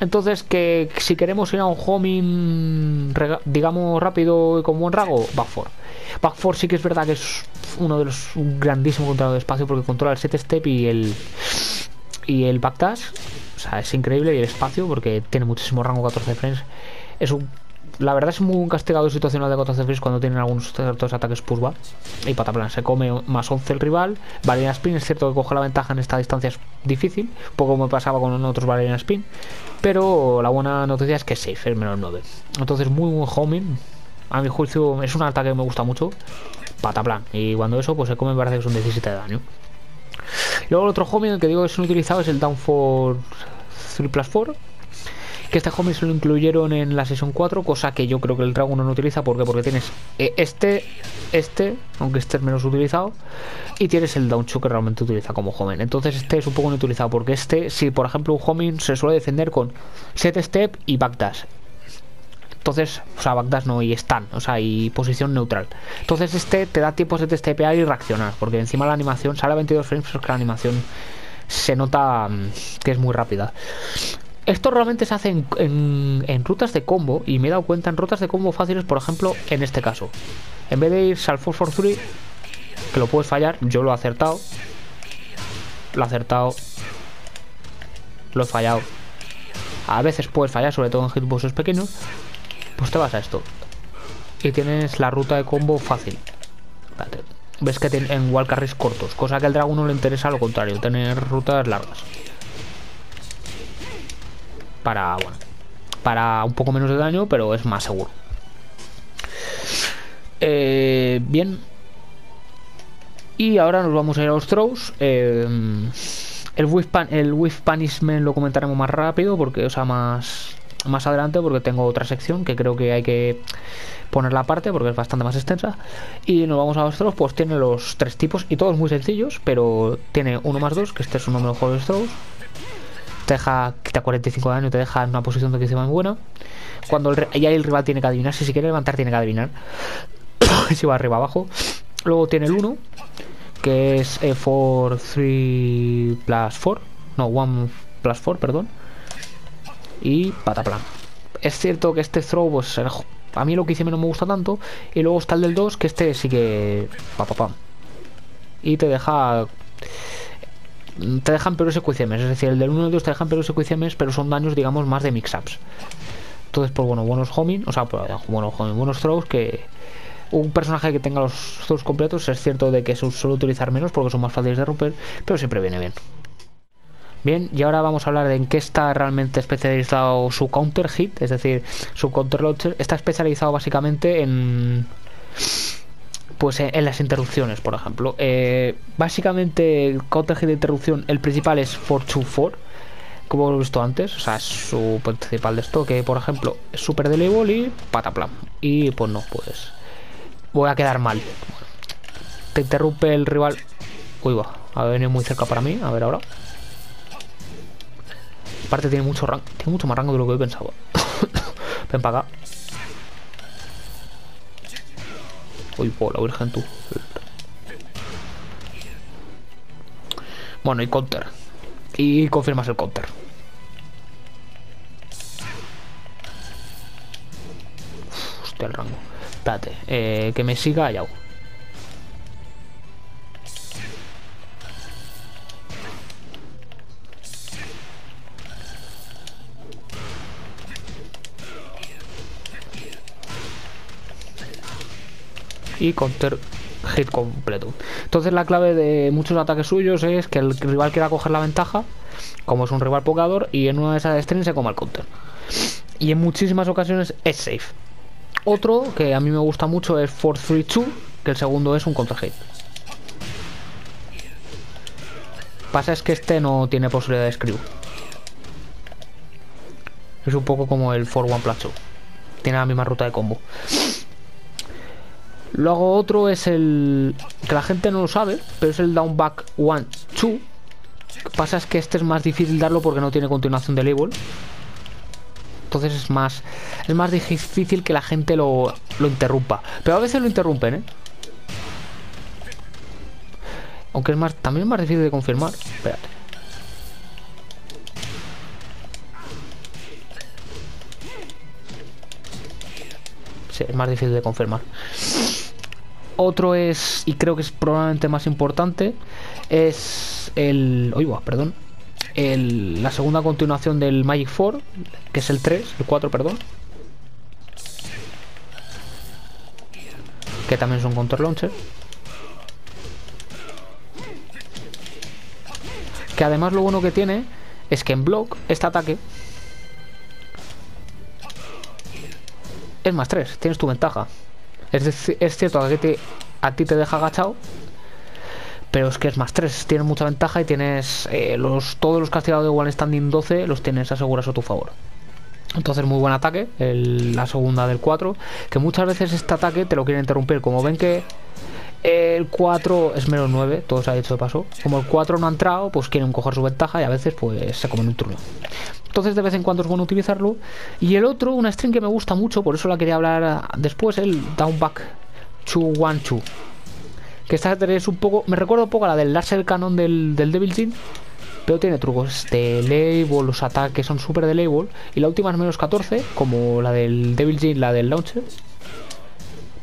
Entonces, que si queremos ir a un homing, digamos, rápido y con buen rango, Back 4. Back 4 sí que es verdad que es uno de los grandísimos controladores de espacio porque controla el set step y el y el backdash o sea, es increíble y el espacio, porque tiene muchísimo rango 14 frames. Es un, la verdad es muy castigado situacional de 14 frames cuando tienen algunos ciertos ataques pushback. Y pataplan, se come más 11 el rival. Valerian Spin, es cierto que coge la ventaja en esta distancia es difícil, poco como pasaba con otros Valerian Spin. Pero la buena noticia es que es safe, es menos 9. Entonces, muy buen homing. A mi juicio, es un ataque que me gusta mucho. Pataplan. Y cuando eso, pues se come, me parece que son 17 de daño. Luego el otro homing que digo que son utilizados es el Down for 3 plus 4 que este homing se lo incluyeron en la sesión 4, cosa que yo creo que el Dragon no utiliza. ¿Por Porque tienes eh, este, este, aunque este es menos utilizado, y tienes el Down que realmente utiliza como homing. Entonces este es un poco no utilizado, porque este, si por ejemplo un homing se suele defender con set step y backdash. Entonces, o sea, backdash no, y stand, o sea, y posición neutral. Entonces este te da tiempos de testepear y reaccionar, porque encima la animación sale a 22 frames, pero es que la animación se nota mm, que es muy rápida. Esto realmente se hace en, en, rutas de combo, y me he dado cuenta en rutas de combo fáciles, por ejemplo, en este caso. En vez de irse al 443, que lo puedes fallar, yo lo he acertado. Lo he acertado. Lo he fallado. A veces puedes fallar, sobre todo en hitboxes pequeños pues te vas a esto. Y tienes la ruta de combo fácil. Ves que en wall carries cortos, cosa que al dragón no le interesa lo contrario, tener rutas largas. Para, bueno, para un poco menos de daño, pero es más seguro. Eh, bien. Y ahora nos vamos a ir a los throws. Eh, el whiff, whiff punishment lo comentaremos más rápido porque, o sea, más más adelante porque tengo otra sección que creo que hay que ponerla aparte porque es bastante más extensa y nos vamos a los throws pues tiene los tres tipos y todos muy sencillos pero tiene uno más dos que este es uno de los juegos de throws te deja quita 45 de daño te deja en una posición de que se va buena cuando el, ya el rival tiene que adivinar si se quiere levantar tiene que adivinar si va arriba abajo luego tiene el 1 que es 4 3 plus 4 no 1 plus 4 perdón y pataplan. Es cierto que este throw, pues a mí lo que hice no me gusta tanto. Y luego está el del 2, que este sí que. Pa, pa, Y te deja. Te dejan peores secuencias, es decir, el del 1 y el 2 te dejan peores secuencias, pero son daños, digamos, más de mix-ups. Entonces, pues bueno, buenos homing, o sea, pues, bueno, buenos throws que un personaje que tenga los throws completos es cierto de que se suele utilizar menos porque son más fáciles de romper, pero siempre viene bien. Bien, y ahora vamos a hablar de en qué está realmente especializado su counter hit, es decir, su counter launcher. Está especializado básicamente en pues en, las interrupciones, por ejemplo. Eh, básicamente, el de interrupción, el principal es 424, como hemos visto antes, o sea, es su principal de esto, que por ejemplo es super de y pataplan. Y pues no, pues voy a quedar mal. Te interrumpe el rival. Uy, va, ha venido muy cerca para mí, a ver ahora. Aparte tiene mucho rango, tiene mucho más rango de lo que he pensado. Ven para acá. Uy, por la virgen tú. Bueno, y counter. Y confirmas el counter. hostia, el rango. Espérate, eh, que me siga allá. Y counter hit completo. Entonces la clave de muchos ataques suyos es que el rival quiera coger la ventaja, como es un rival pocador, y en una de esas strings se coma el counter. Y en muchísimas ocasiones es safe. Otro que a mí me gusta mucho es 4-3-2, que el segundo es un counter hit. Pasa es que este no tiene posibilidad de screw. Es un poco como el 4-1 plus Tiene la misma ruta de combo. Luego otro es el que la gente no lo sabe, pero es el down back 1 2. Lo que pasa es que este es más difícil darlo porque no tiene continuación de label. Entonces es más es más difícil que la gente lo, lo interrumpa. Pero a veces lo interrumpen, ¿eh? Aunque es más también es más difícil de confirmar. Espérate. Sí, es más difícil de confirmar. Otro es, y creo que es probablemente más importante, es el. Oiga, perdón. La segunda continuación del Magic 4, que es el 3, el 4, perdón. Que también son counter launcher. Que además lo bueno que tiene es que en block este ataque es más 3, tienes tu ventaja. Es, cierto que a ti te deja agachado, pero es que es más 3, tienes mucha ventaja y tienes eh, todos los castigados de One Standing 12 los tienes asegurados a tu favor. Entonces muy buen ataque, la segunda del 4, que muchas veces este ataque te lo quiere interrumpir, como ven que El 4 es menos 9, todo se ha dicho de paso. Como el 4 no ha entrado, pues quieren coger su ventaja y a veces pues se comen un turno. Entonces de vez en cuando es bueno utilizarlo. Y el otro, una string que me gusta mucho, por eso la quería hablar después, el Down Back 212. Que esta es un poco, me recuerda un poco a la del Laser Cannon del, del Devil Jin. Pero tiene trucos de label, los ataques son súper de label. Y la última es menos 14, como la del Devil Jin, la del Launcher.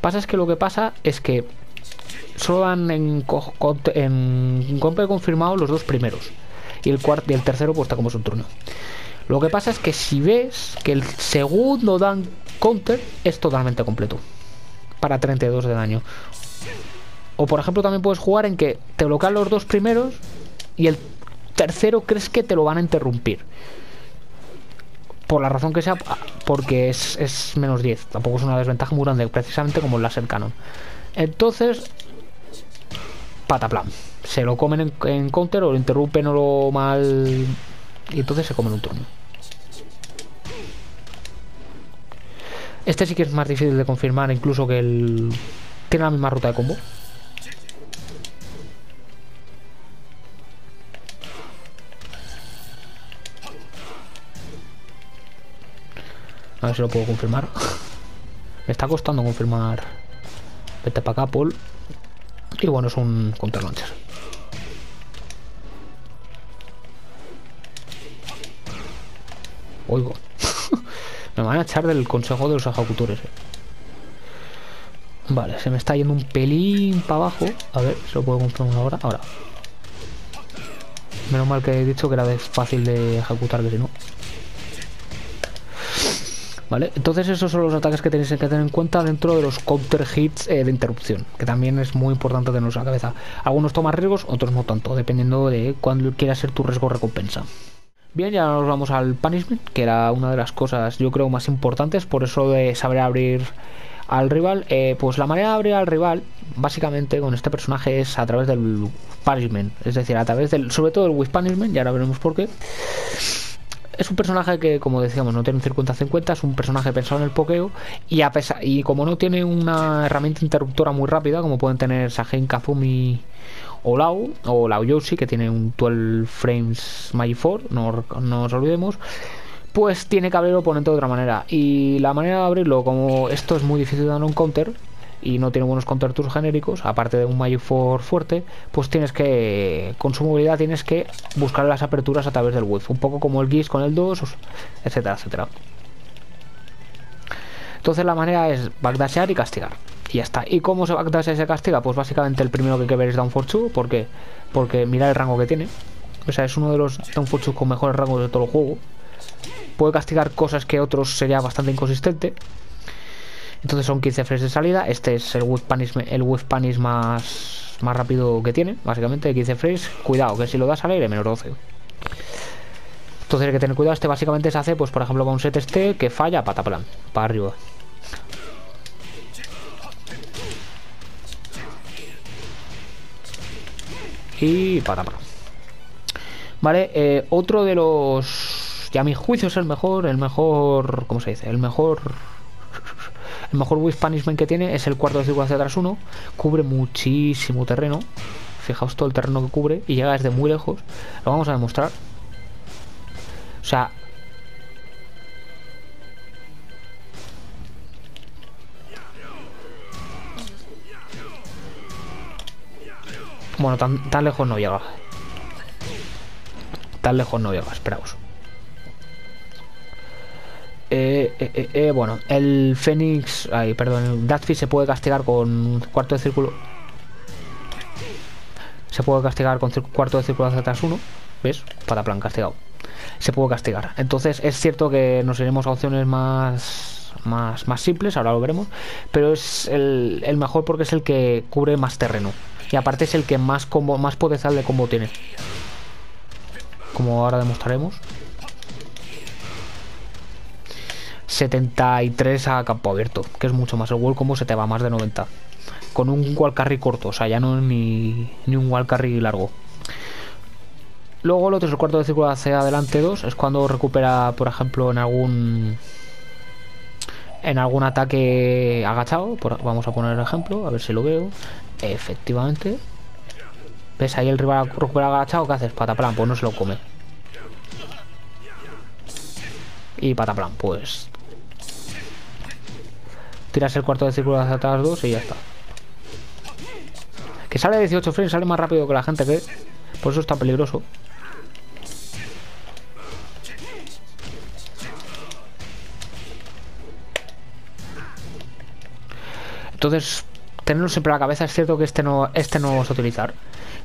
Pasa es que lo que pasa es que solo van en, en confirmado los dos primeros. Y el, cuarto, y el tercero pues está como su turno. Lo que pasa es que si ves que el segundo dan counter es totalmente completo. Para 32 de daño. O por ejemplo también puedes jugar en que te bloquean los dos primeros y el tercero crees que te lo van a interrumpir. Por la razón que sea, porque es, es menos 10. Tampoco es una desventaja muy grande, precisamente como el láser canon. Entonces, pataplan. Se lo comen en, counter o lo interrumpen o lo mal. Y entonces se comen un turno. Este sí que es más difícil de confirmar, incluso que el. Tiene la misma ruta de combo. A ver si lo puedo confirmar. Me está costando confirmar. Vete para acá, Paul. Y bueno, es un counter launcher. Oigo. me van a echar del consejo de los ejecutores. Eh. Vale, se me está yendo un pelín para abajo. A ver si lo puedo confirmar ahora. Ahora. Menos mal que he dicho que era fácil de ejecutar, que si no. ¿Vale? Entonces esos son los ataques que tenéis que tener en cuenta dentro de los counter hits eh, de interrupción, que también es muy importante tenerlos en la cabeza. Algunos toman riesgos, otros no tanto, dependiendo de cuándo quiera ser tu riesgo recompensa. Bien, ya nos vamos al punishment, que era una de las cosas yo creo más importantes, por eso de saber abrir al rival. Eh, pues la manera de abrir al rival, básicamente con este personaje, es a través del punishment, es decir, a través del, sobre todo el with punishment, y ahora veremos por qué es un personaje que, como decíamos, no tiene un 50-50, es un personaje pensado en el pokeo y a pesar y como no tiene una herramienta interruptora muy rápida, como pueden tener Sagen, Kazumi o Lau, o Lau Yoshi, que tiene un 12 frames Magic 4, no, no nos olvidemos, pues tiene que abrir el oponente de otra manera. Y la manera de abrirlo, como esto es muy difícil de dar un counter, y no tiene buenos counter genéricos, aparte de un Magic for fuerte, pues tienes que, con su movilidad, tienes que buscar las aperturas a través del whiff, un poco como el GIS con el 2, etcétera, etcétera. Entonces la manera es backdashear y castigar. Y ya está. ¿Y cómo se backdashea y se castiga? Pues básicamente el primero que hay que ver es Down for 2, porque, porque mira el rango que tiene. O sea, es uno de los Down for 2 con mejores rangos de todo el juego. Puede castigar cosas que otros sería bastante inconsistente. Entonces son 15 frames de salida. Este es el whiff panis, el más, más rápido que tiene, básicamente, 15 frames. Cuidado, que si lo das al aire, menos 12. Entonces hay que tener cuidado. Este básicamente se hace, pues por ejemplo, con un set este que falla, pataplan, para arriba. Y pataplan. Vale, eh, otro de los. Ya a mi juicio es el mejor, el mejor. ¿Cómo se dice? El mejor el mejor whiff punishment que tiene es el cuarto de círculo hacia atrás 1. Cubre muchísimo terreno. Fijaos todo el terreno que cubre y llega desde muy lejos. Lo vamos a demostrar. O sea... Bueno, tan, tan lejos no llega. Tan lejos no llega, esperaos. Eh, eh, eh, bueno, el Fénix, ay, perdón, el Datfi se puede castigar con cuarto de círculo. Se puede castigar con cuarto de círculo hacia atrás 1, ¿ves? Para plan castigado. Se puede castigar. Entonces es cierto que nos iremos a opciones más, más, más simples, ahora lo veremos. Pero es el, el mejor porque es el que cubre más terreno. Y aparte es el que más, combo, más potencial de combo tiene. Como ahora demostraremos. 73 a campo abierto, que es mucho más. El World Combo se te va más de 90. Con un wall carry corto, o sea, ya no ni, ni un wall carry largo. Luego el otro es el cuarto de círculo hacia adelante 2, es cuando recupera, por ejemplo, en algún en algún ataque agachado. vamos a poner el ejemplo, a ver si lo veo. Efectivamente. ¿Ves ahí el rival recupera agachado? ¿Qué haces? Pataplan, pues no se lo come. Y pataplan, pues... Tiras el cuarto de círculo hacia atrás dos y ya está. Que sale 18 frames, sale más rápido que la gente que... Por eso está peligroso. Entonces, tenerlo siempre en la cabeza. Es cierto que este no, este no vas a utilizar.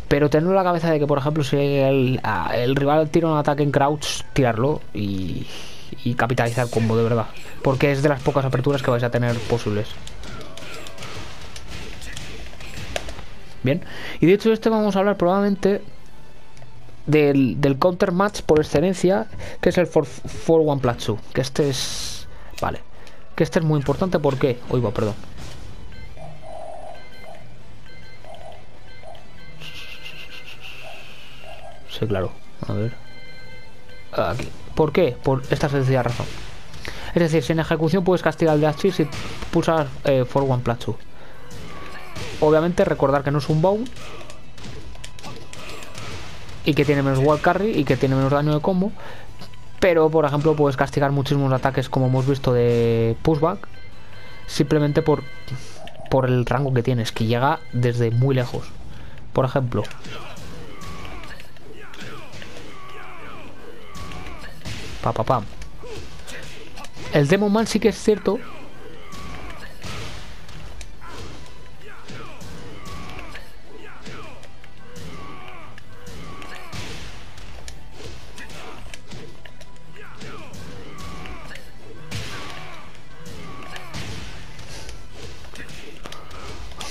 Pero tenerlo en la cabeza de que, por ejemplo, si el, el rival tira un ataque en crouch, tirarlo y, y capitalizar combo de verdad. Porque es de las pocas aperturas que vais a tener posibles. Bien. Y de hecho, este vamos a hablar probablemente del, del counter match por excelencia, que es el 4-1 plus 2. Que este es. Vale. Que este es muy importante porque. Oigo, perdón. Sí, claro. A ver. Aquí. ¿Por qué? Por esta sencilla razón. Es decir, si en ejecución puedes castigar el dash si pulsas eh, for one plus two. Obviamente recordar que no es un bow y que tiene menos wall carry y que tiene menos daño de combo. Pero, por ejemplo, puedes castigar muchísimos ataques como hemos visto de pushback simplemente por, por el rango que tienes, que llega desde muy lejos. Por ejemplo, Pa, pa, pa. El Demon Man sí que es cierto.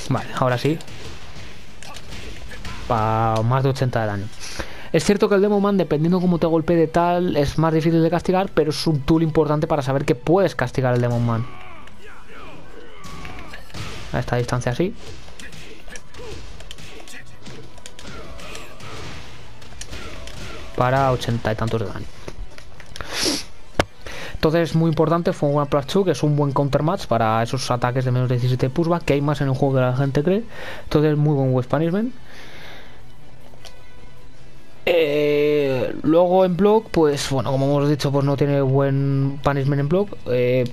Vale, ahora sí. Para más de 80 de daño. Es cierto que el Demoman, dependiendo cómo te golpee de tal, es más difícil de castigar, pero es un tool importante para saber que puedes castigar el Demonman. A esta distancia así. Para 80 y tantos de daño. Entonces es muy importante fue un Plus 2, que es un buen counter match para esos ataques de menos 17 pushback, que hay más en el juego que la gente cree. Entonces muy buen West Punishment. Eh, luego en blog, pues bueno, como hemos dicho, pues no tiene buen punishment en blog. Eh,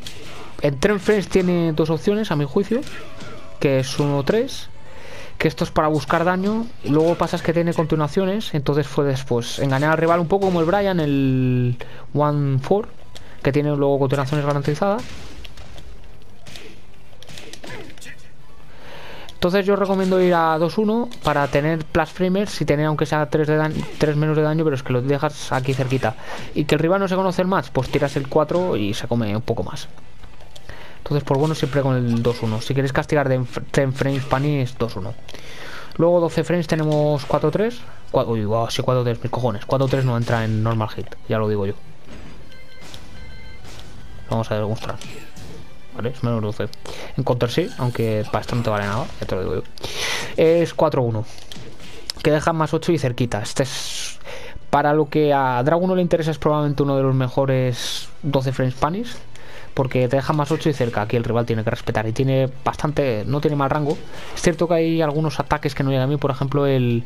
en Trend tiene dos opciones, a mi juicio, que es 1-3, que esto es para buscar daño. Y luego pasas que tiene continuaciones, entonces puedes pues engañar al rival un poco como el Brian, el 1-4, que tiene luego continuaciones garantizadas. Entonces yo recomiendo ir a 2-1 para tener plus framers y tener aunque sea 3, de 3 menos de daño, pero es que lo dejas aquí cerquita. Y que el rival no se conoce el match, pues tiras el 4 y se come un poco más. Entonces por bueno siempre con el 2-1. Si quieres castigar de 10 frames panis, 2-1. Luego 12 frames tenemos 4-3. Uy, wow, sí 4-3, mis cojones. 4-3 no entra en normal hit, ya lo digo yo. Vamos a demostrar. ¿Vale? Es menos 12. En counter sí, aunque para esto no te vale nada, ya te lo digo yo. Es 4-1. Que deja más 8 y cerquita. Este es. Para lo que a Dragon no le interesa, es probablemente uno de los mejores 12 frames panis. Porque te deja más 8 y cerca. Aquí el rival tiene que respetar. Y tiene bastante. No tiene mal rango. Es cierto que hay algunos ataques que no llegan a mí. Por ejemplo, el.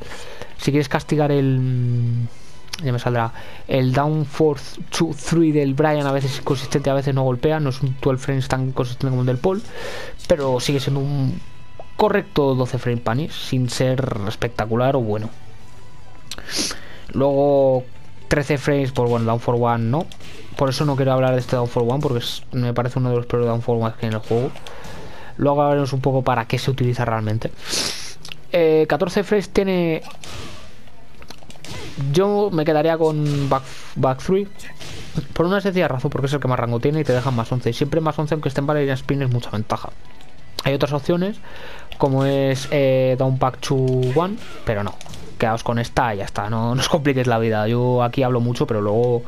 Si quieres castigar el ya me saldrá. El down force 2 3 del Brian a veces es consistente a veces no golpea. No es un 12 frames tan consistente como el del Paul pero sigue siendo un correcto 12 frame panis sin ser espectacular o bueno. Luego 13 frames por bueno down for one no. Por eso no quiero hablar de este down for one porque me parece uno de los peores down for one que hay en el juego. Luego hablaremos un poco para qué se utiliza realmente. 14 eh, frames tiene yo me quedaría con back, back 3 por una sencilla razón, porque es el que más rango tiene y te dejan más 11. Siempre más 11, aunque estén en spin, es mucha ventaja. Hay otras opciones, como es eh, Down Pack to One, pero no. Quedaos con esta y ya está. No, no os compliques la vida. Yo aquí hablo mucho, pero luego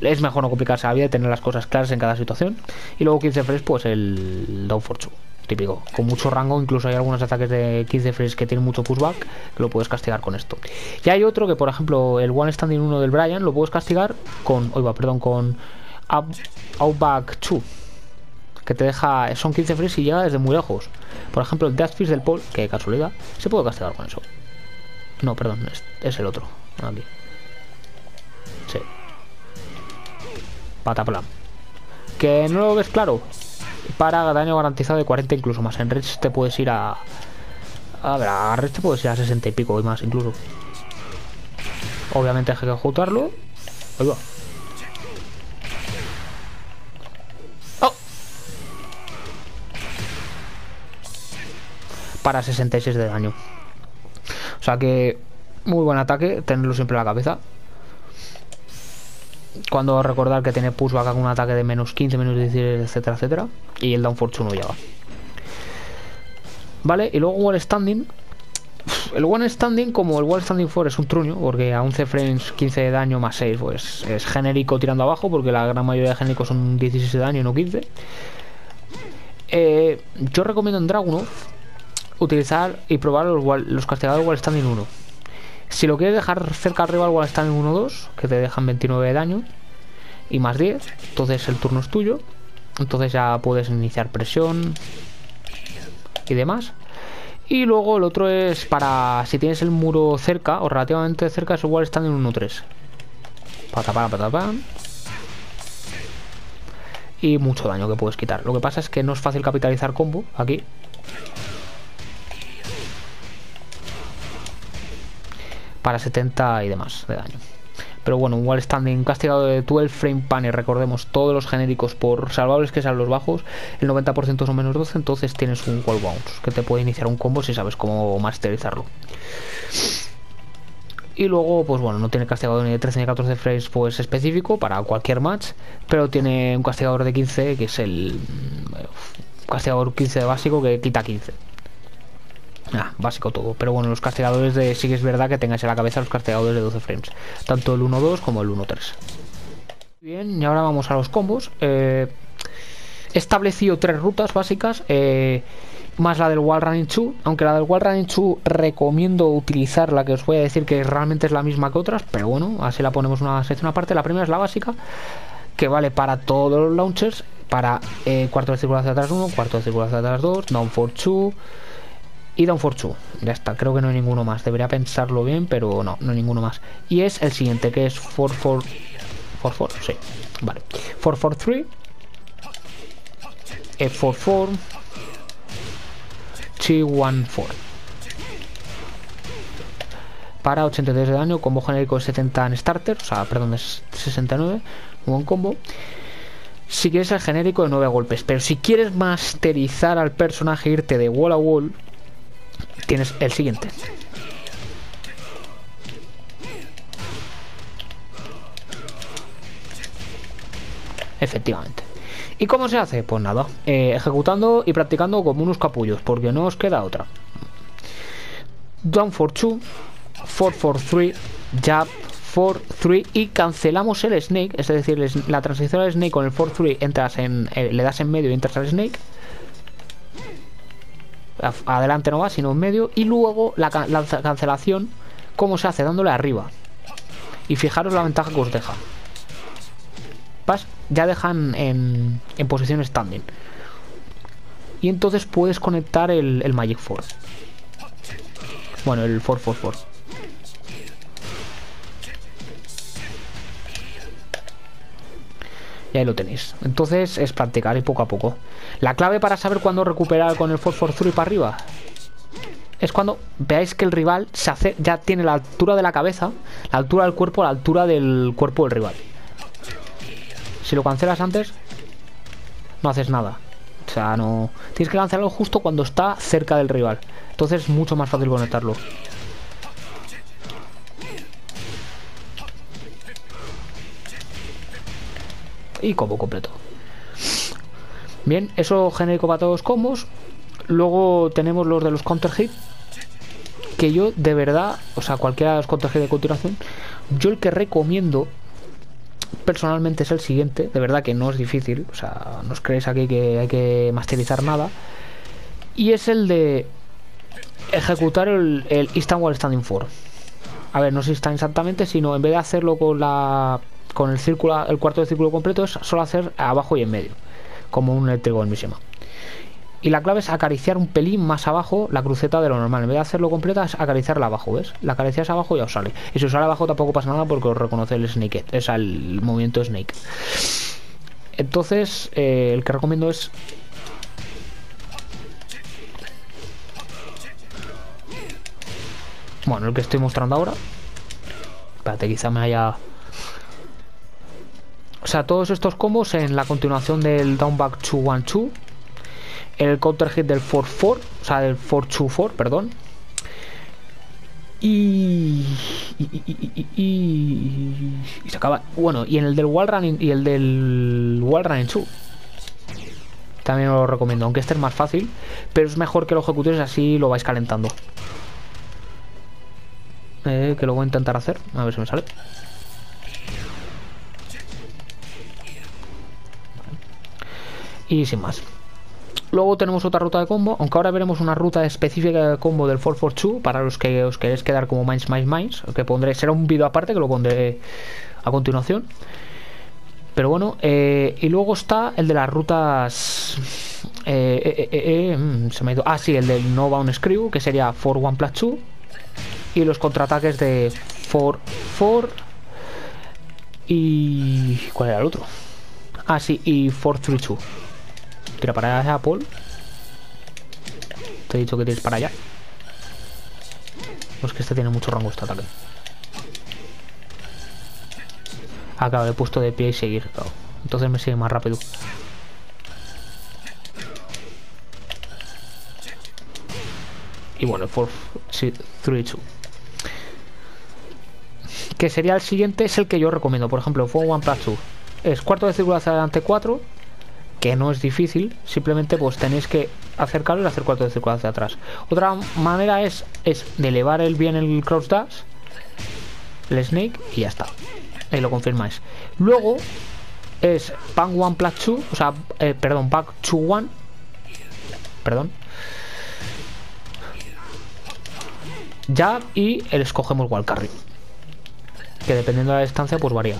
es mejor no complicarse la vida y tener las cosas claras en cada situación. Y luego 15 frames, pues el Down for típico, con mucho rango, incluso hay algunos ataques de 15 frames que tienen mucho pushback, lo puedes castigar con esto. Y hay otro que, por ejemplo, el One Standing 1 del Brian, lo puedes castigar con, oiga, perdón, con Outback 2. que te deja. Son 15 frames y llega desde muy lejos. Por ejemplo, el Death Fist del Paul, que casualidad, se puede castigar con eso. No, perdón, es, el otro. Aquí. Sí. Pataplan. Que no lo ves claro. Para daño garantizado de 40 incluso más. En Rich te puedes ir a. A ver, a Rich te puedes ir a 60 y pico y más incluso. Obviamente hay que ejecutarlo. Ahí va. ¡Oh! Para 66 de daño. O sea que muy buen ataque, tenerlo siempre en la cabeza. Cuando recordar que tiene pushback con un ataque de menos 15, menos 16, etcétera, etcétera. Y el down fortune ya va. Vale, y luego wall standing. El one standing, como el wall standing 4 es un truño, porque a 11 frames, 15 de daño más 6, pues es genérico tirando abajo, porque la gran mayoría de genéricos son 16 de daño y no 15. Eh, yo recomiendo en Dragunov utilizar y probar los, los castigadores wall standing 1 si lo quieres dejar cerca arriba, igual están en 1-2, que te dejan 29 de daño y más 10. Entonces el turno es tuyo. Entonces ya puedes iniciar presión y demás. Y luego el otro es para si tienes el muro cerca o relativamente cerca, es igual están en 1-3. Patapam, patapam. Y mucho daño que puedes quitar. Lo que pasa es que no es fácil capitalizar combo aquí. Para 70 y demás de daño. Pero bueno, un wall standing castigado de 12 frame pan y recordemos todos los genéricos por salvables que sean los bajos, el 90% son menos 12, entonces tienes un wall bounce que te puede iniciar un combo si sabes cómo masterizarlo. Y luego, pues bueno, no tiene castigador ni de 13 ni de 14 frames pues específico para cualquier match, pero tiene un castigador de 15 que es el mm, castigador 15 básico que quita 15. Ah, básico todo. Pero bueno, los castigadores de sí que es verdad que tengáis en la cabeza los castigadores de 12 frames. Tanto el 1-2 como el 1-3. Bien, y ahora vamos a los combos. Eh, he establecido tres rutas básicas. Eh, más la del Wall Running 2. Aunque la del Wall Running 2 recomiendo utilizar la que os voy a decir que realmente es la misma que otras. Pero bueno, así la ponemos una sección aparte. La primera es la básica. Que vale para todos los launchers. Para eh, cuarto de círculo atrás 1, cuarto de círculo atrás 2, down for 2 y Down for Two. Ya está, creo que no hay ninguno más. Debería pensarlo bien, pero no, no hay ninguno más. Y es el siguiente, que es 4 4 4 sí, vale. 4 4 3 F4 4 2 1 4 para 83 de daño, combo genérico de 70 en starter, o sea, perdón, es 69, un buen combo. Si quieres el genérico de 9 golpes, pero si quieres masterizar al personaje, irte de wall a wall, tienes el siguiente. Efectivamente. ¿Y cómo se hace? Pues nada, eh, ejecutando y practicando como unos capullos, porque no os queda otra. Down for 2, 4 for 3, jab, 4, 3 y cancelamos el snake, es decir, la transición al snake con el 4, 3 entras en, eh, le das en medio y entras al snake adelante no va, sino en medio. Y luego la, cancelación, ¿cómo se hace? Dándole arriba. Y fijaros la ventaja que os deja. ¿Vas? Ya dejan en, posición standing. Y entonces puedes conectar el, Magic Force. Bueno, el 444. Y ahí lo tenéis. Entonces es practicar y poco a poco. La clave para saber cuándo recuperar con el 443 para arriba es cuando veáis que el rival se hace, ya tiene la altura de la cabeza, la altura del cuerpo, la altura del cuerpo del rival. Si lo cancelas antes, no haces nada. O sea, no. Tienes que cancelarlo justo cuando está cerca del rival. Entonces es mucho más fácil conectarlo. Y combo completo. Bien, eso genérico para todos combos. Luego tenemos los de los counter hit. Que yo de verdad, o sea, cualquiera de los counter hit de continuación, yo el que recomiendo personalmente es el siguiente. De verdad que no es difícil. O sea, no os creéis aquí que hay que masterizar nada. Y es el de ejecutar el, el Instant Wall Standing For. A ver, no si está exactamente, sino en vez de hacerlo con la con el círculo, el cuarto de círculo completo es solo hacer abajo y en medio. como un eléctrico del mismo. Y la clave es acariciar un pelín más abajo la cruceta de lo normal. En vez de hacerlo completa, es acariciarla abajo, ¿ves? La acaricias abajo y ya os sale. Y si os sale abajo tampoco pasa nada porque os reconoce el Snake. Es el movimiento Snake. Entonces, eh, el que recomiendo es Bueno, el que estoy mostrando ahora. Espérate, quizá me haya... O sea, todos estos combos en la continuación del Down Back 2 1 2 el counter hit del 4-4, o sea, del 4-2-4, perdón. Y y, y, y, y, se acaba. Bueno, y en el del wall running y el del wall running 2. También os lo recomiendo, aunque este es más fácil, pero es mejor que lo ejecutéis así lo vais calentando. Eh, que lo voy a intentar hacer, a ver si me sale. Y sin más. Luego tenemos otra ruta de combo, aunque ahora veremos una ruta específica de combo del 442 para los que os queréis quedar como Minds, Minds, Minds, que pondré, será un vídeo aparte que lo pondré a continuación. Pero bueno, eh, y luego está el de las rutas... Eh, eh, mm, se me ha ido... Ah, sí, el del No Bound Screw, que sería 4 1 plus 2. Y los contraataques de 4 4 y... ¿Cuál era el otro? Ah, sí, y 4 3 2. Tira para allá, Paul. Te he dicho que tienes para allá. Pues que este tiene mucho rango este ataque. Acabo de puesto de pie y seguir. Entonces me sigue más rápido. Y bueno, 4, 3, 2. Que sería el siguiente, es el que yo recomiendo. Por ejemplo, 4 1 plus 2. Es cuarto de círculo hacia adelante 4 que no es difícil, simplemente pues tenéis que acercarlo y hacer cuatro de círculo hacia atrás. Otra manera es, es de elevar el bien el cross dash, el snake y ya está. Ahí lo confirmáis. Luego es pan one plus two, o sea, eh, perdón, back two one, perdón. Ya y el escogemos wall carry. Que dependiendo de la distancia pues varía.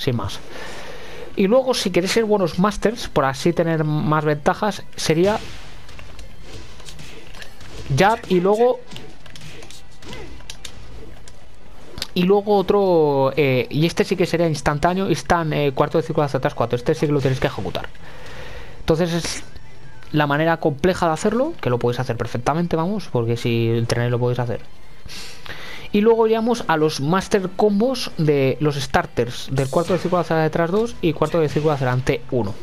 Sin más. Y luego, si queréis ser buenos masters, por así tener más ventajas, sería jab y luego y luego otro eh, y este sí que sería instantáneo están eh, cuarto de círculo hacia atrás cuatro este sí que lo tenéis que ejecutar. Entonces es la manera compleja de hacerlo que lo podéis hacer perfectamente vamos porque si entrenáis lo podéis hacer y luego llegamos a los master combos de los starters del cuarto de círculo hacia detrás 2 y cuarto de círculo hacia adelante 1.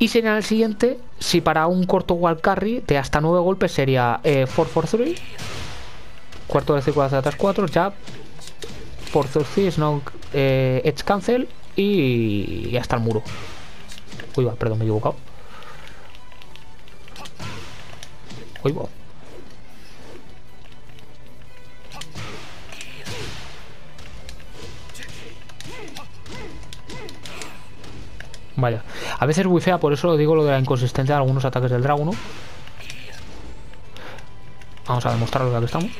Y sería el siguiente, si para un corto wall carry de hasta 9 golpes sería 4-4-3, eh, cuarto de círculo hacia atrás 4, jab, 4-3, snow, eh, edge cancel y, hasta el muro. Uy, va, perdón, me he equivocado. Uy, va. Vaya. A veces muy fea, por eso lo digo lo de la inconsistencia de algunos ataques del dragón. Vamos a demostrarlo ya que estamos.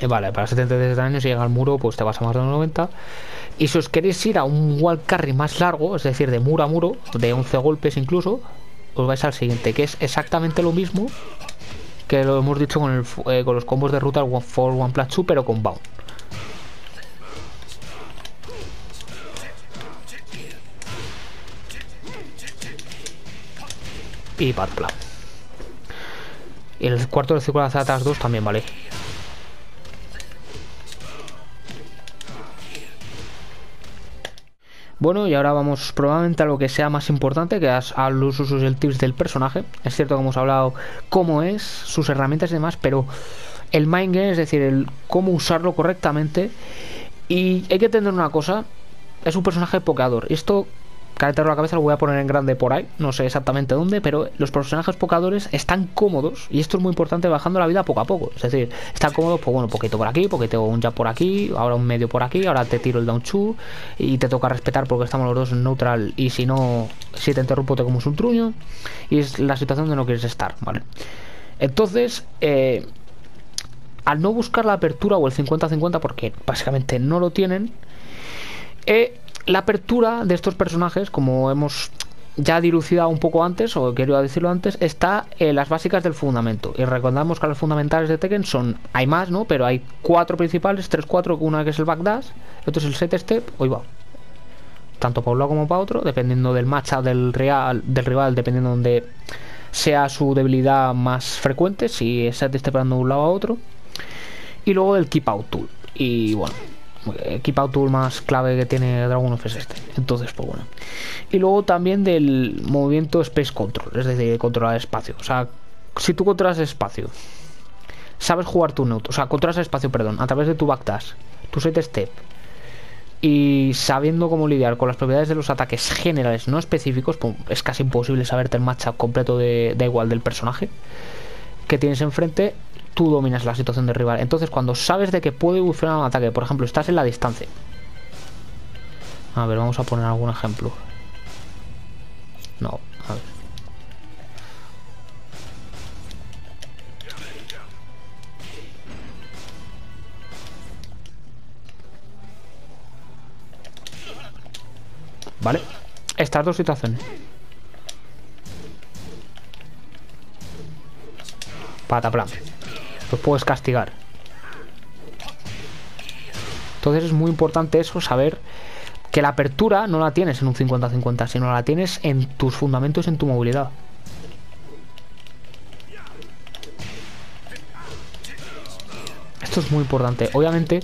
Y vale, para 73 de daño si llega al muro pues te vas a más de 90 Y si os queréis ir a un wall carry más largo, es decir, de muro a muro De 11 golpes incluso Os vais al siguiente, que es exactamente lo mismo Que lo hemos dicho con, eh, los combos de ruta 4 1 plus 2 pero con bound y Bad Plan. Y el cuarto del círculo hacia atrás 2 también vale. Bueno, y ahora vamos probablemente a lo que sea más importante, que es a los usos y el tips del personaje. Es cierto que hemos hablado cómo es, sus herramientas y demás, pero el mind game, es decir, el cómo usarlo correctamente. Y hay que entender una cosa, es un personaje pokeador. Y esto Cállate la cabeza, lo voy a poner en grande por ahí, no sé exactamente dónde, pero los personajes pocadores están cómodos, y esto es muy importante, bajando la vida poco a poco. Es decir, están cómodos, pues bueno, poquito por aquí, poquito un jab por aquí, ahora un medio por aquí, ahora te tiro el down two, y te toca respetar porque estamos los dos en neutral, y si no, si te interrumpo te como un truño, y es la situación donde no quieres estar, ¿vale? Entonces, eh, al no buscar la apertura o el 50-50, porque básicamente no lo tienen, eh, la apertura de estos personajes, como hemos ya dilucidado un poco antes, o quería decirlo antes, está en las básicas del fundamento. Y recordamos que las fundamentales de Tekken son, hay más, ¿no? Pero hay cuatro principales, tres, cuatro, una que es el backdash, otro es el set step, hoy va. Tanto para un lado como para otro, dependiendo del matchup del, del rival, dependiendo de donde sea su debilidad más frecuente, si set step de un lado a otro. Y luego el keep out tool. Y bueno, Keep tool más clave que tiene Dragon es este. Entonces, pues bueno. Y luego también del movimiento Space Control, es decir, controlar espacio. O sea, si tú controlas espacio, sabes jugar tu neutro, o sea, controlas espacio, perdón, a través de tu backdash, tu set step, y sabiendo cómo lidiar con las propiedades de los ataques generales no específicos, pues es casi imposible saberte el matchup completo de, da igual del personaje que tienes enfrente tú dominas la situación del rival. Entonces, cuando sabes de que puede evolucionar un ataque, por ejemplo, estás en la distancia. A ver, vamos a poner algún ejemplo. No, a ver. ¿Vale? Estas dos situaciones. Pataplan los puedes castigar. Entonces es muy importante eso, saber que la apertura no la tienes en un 50-50, sino la tienes en tus fundamentos, en tu movilidad. Esto es muy importante. Obviamente,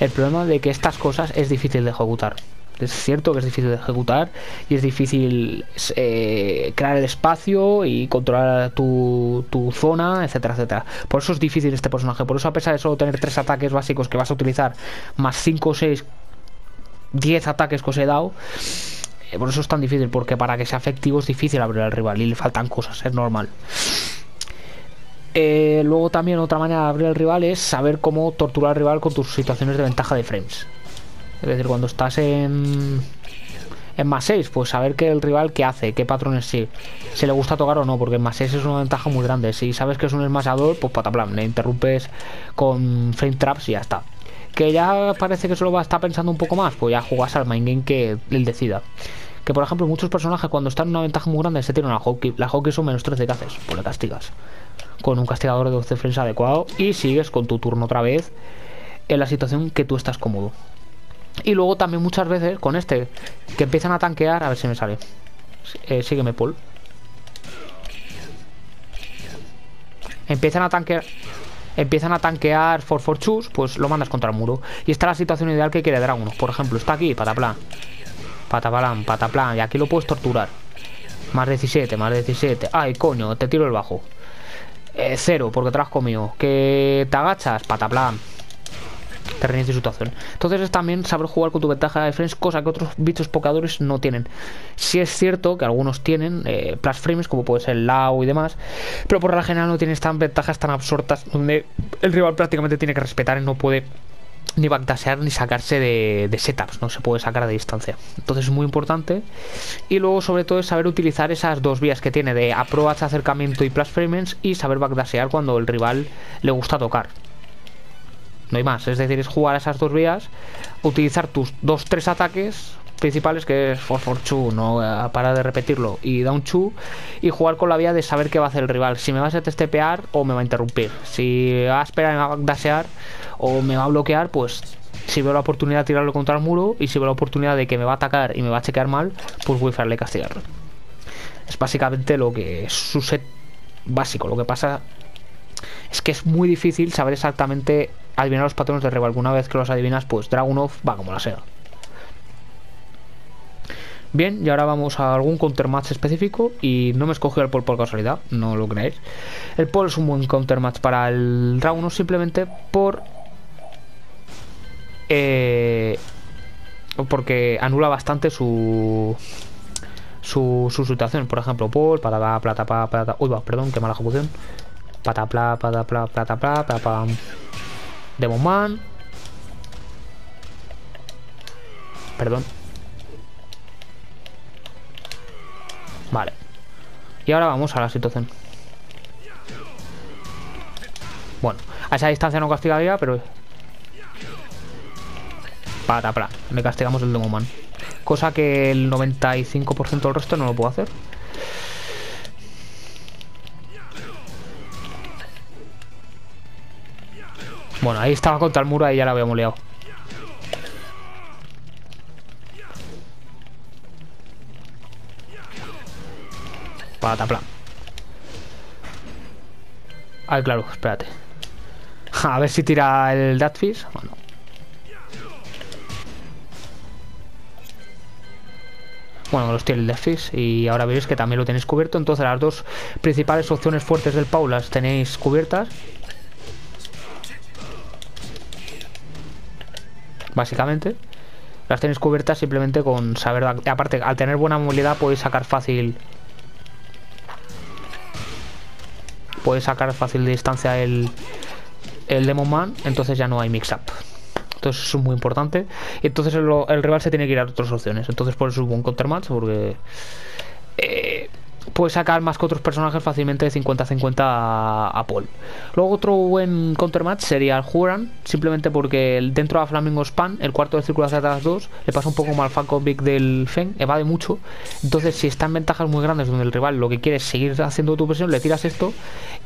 el problema de que estas cosas es difícil de ejecutar. Es cierto que es difícil de ejecutar y es difícil eh, crear el espacio y controlar tu, zona, etcétera, etcétera. Por eso es difícil este personaje. Por eso, a pesar de solo tener tres ataques básicos que vas a utilizar, más 5, 6, 10 ataques que os he dado, eh, por eso es tan difícil. Porque para que sea efectivo es difícil abrir al rival y le faltan cosas, es normal. Eh, luego también otra manera de abrir al rival es saber cómo torturar al rival con tus situaciones de ventaja de frames. Es decir, cuando estás en, en más 6, pues saber qué el rival qué hace, qué patrones sí, si le gusta tocar o no, porque en más 6 es una ventaja muy grande. Si sabes que es un esmasador, pues pataplan, le interrumpes con frame traps y ya está. Que ya parece que solo va a estar pensando un poco más, pues ya jugas al main game que él decida. Que por ejemplo, muchos personajes cuando están en una ventaja muy grande se tiran a hockey. La hockey son menos 13 que haces, pues le castigas. Con un castigador de 12 frames adecuado y sigues con tu turno otra vez en la situación que tú estás cómodo. Y luego también muchas veces con este que empiezan a tanquear, a ver si me sale. Eh, sígueme, Paul. Empiezan a tanquear empiezan a tanquear for for choose, pues lo mandas contra el muro. Y esta es la situación ideal que quiere Dragon. Por ejemplo, está aquí, pataplan. Pataplan, pataplan. Y aquí lo puedes torturar. Más 17, más 17. Ay, coño, te tiro el bajo. Eh, cero, porque te lo has comido. Que te agachas, pataplan te reinicia situación. Entonces es también saber jugar con tu ventaja de frames, cosa que otros bichos pocadores no tienen. Si es cierto que algunos tienen eh, plus frames, como puede ser el Lao y demás, pero por la general no tienen estas ventajas tan absortas donde el rival prácticamente tiene que respetar y no puede ni backdashear ni sacarse de, setups, no se puede sacar de distancia. Entonces es muy importante. Y luego, sobre todo, es saber utilizar esas dos vías que tiene de approach, acercamiento y plus frames y saber backdashear cuando el rival le gusta tocar no hay más. Es decir, es jugar esas dos vías, utilizar tus dos, tres ataques principales que es for for chu, no para de repetirlo, y down chu, y jugar con la vía de saber qué va a hacer el rival. Si me va a testepear o me va a interrumpir. Si va a esperar a dasear o me va a bloquear, pues si veo la oportunidad de tirarlo contra el muro y si veo la oportunidad de que me va a atacar y me va a chequear mal, pues voy a hacerle castigarlo. Es básicamente lo que es su set básico. Lo que pasa es que es muy difícil saber exactamente adivinar los patrones de rival. Alguna vez que los adivinas, pues Dragunov va como la seda. Bien, y ahora vamos a algún countermatch específico y no me escogió el Paul por casualidad, no lo creéis. El Paul es un buen countermatch para el Dragunov simplemente por... Eh, porque anula bastante su, su, su situación. Por ejemplo, Paul, para plata, plata, uy, va, perdón, qué mala ejecución. Patapla, patapla, patapla, patapla. Man Perdón. Vale. Y ahora vamos a la situación. Bueno, A esa distancia no castigaría, pero... Patapla, me castigamos el Demoman. Cosa que el 95% del resto no lo puedo hacer. Bueno, ahí estaba contra el muro y ya la habíamos liado. Patapla. Ah, claro, espérate. A ver si tira el Deathfish. Bueno. Bueno, los tiene el Deathfish y ahora veréis que también lo tenéis cubierto. Entonces las dos principales opciones fuertes del Pau las tenéis cubiertas. Básicamente. Las tenéis cubiertas simplemente con saber... Aparte, al tener buena movilidad podéis sacar fácil puede sacar fácil de distancia el, el Demon Man, entonces ya no hay mix-up. Entonces eso es muy importante. Y entonces el, el, rival se tiene que ir a otras opciones. Entonces por eso es un buen countermatch, porque eh, puede sacar más que otros personajes fácilmente de 50-50 a, Paul. Luego otro buen countermatch sería el Huran, simplemente porque dentro de Flamingo Span, el cuarto de círculo hacia atrás 2, le pasa un poco como al Falcon Big del Feng, evade mucho. Entonces si está en ventajas muy grandes donde el rival lo que quiere es seguir haciendo tu presión, le tiras esto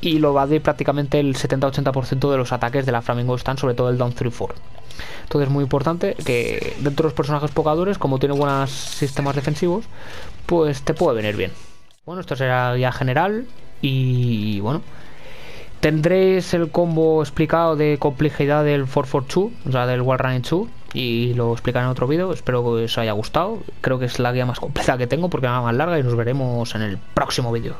y lo evade prácticamente el 70-80% de los ataques de la Flamingo Span, sobre todo el Down 3-4. Entonces es muy importante que dentro de los personajes pocadores, como tiene buenos sistemas defensivos, pues te puede venir bien. Bueno, esto será ya general y bueno. Tendréis el combo explicado de complejidad del 442, o sea, del Wall Running 2, y lo explicaré en otro vídeo. Espero que os haya gustado. Creo que es la guía más completa que tengo porque es más larga y nos veremos en el próximo vídeo.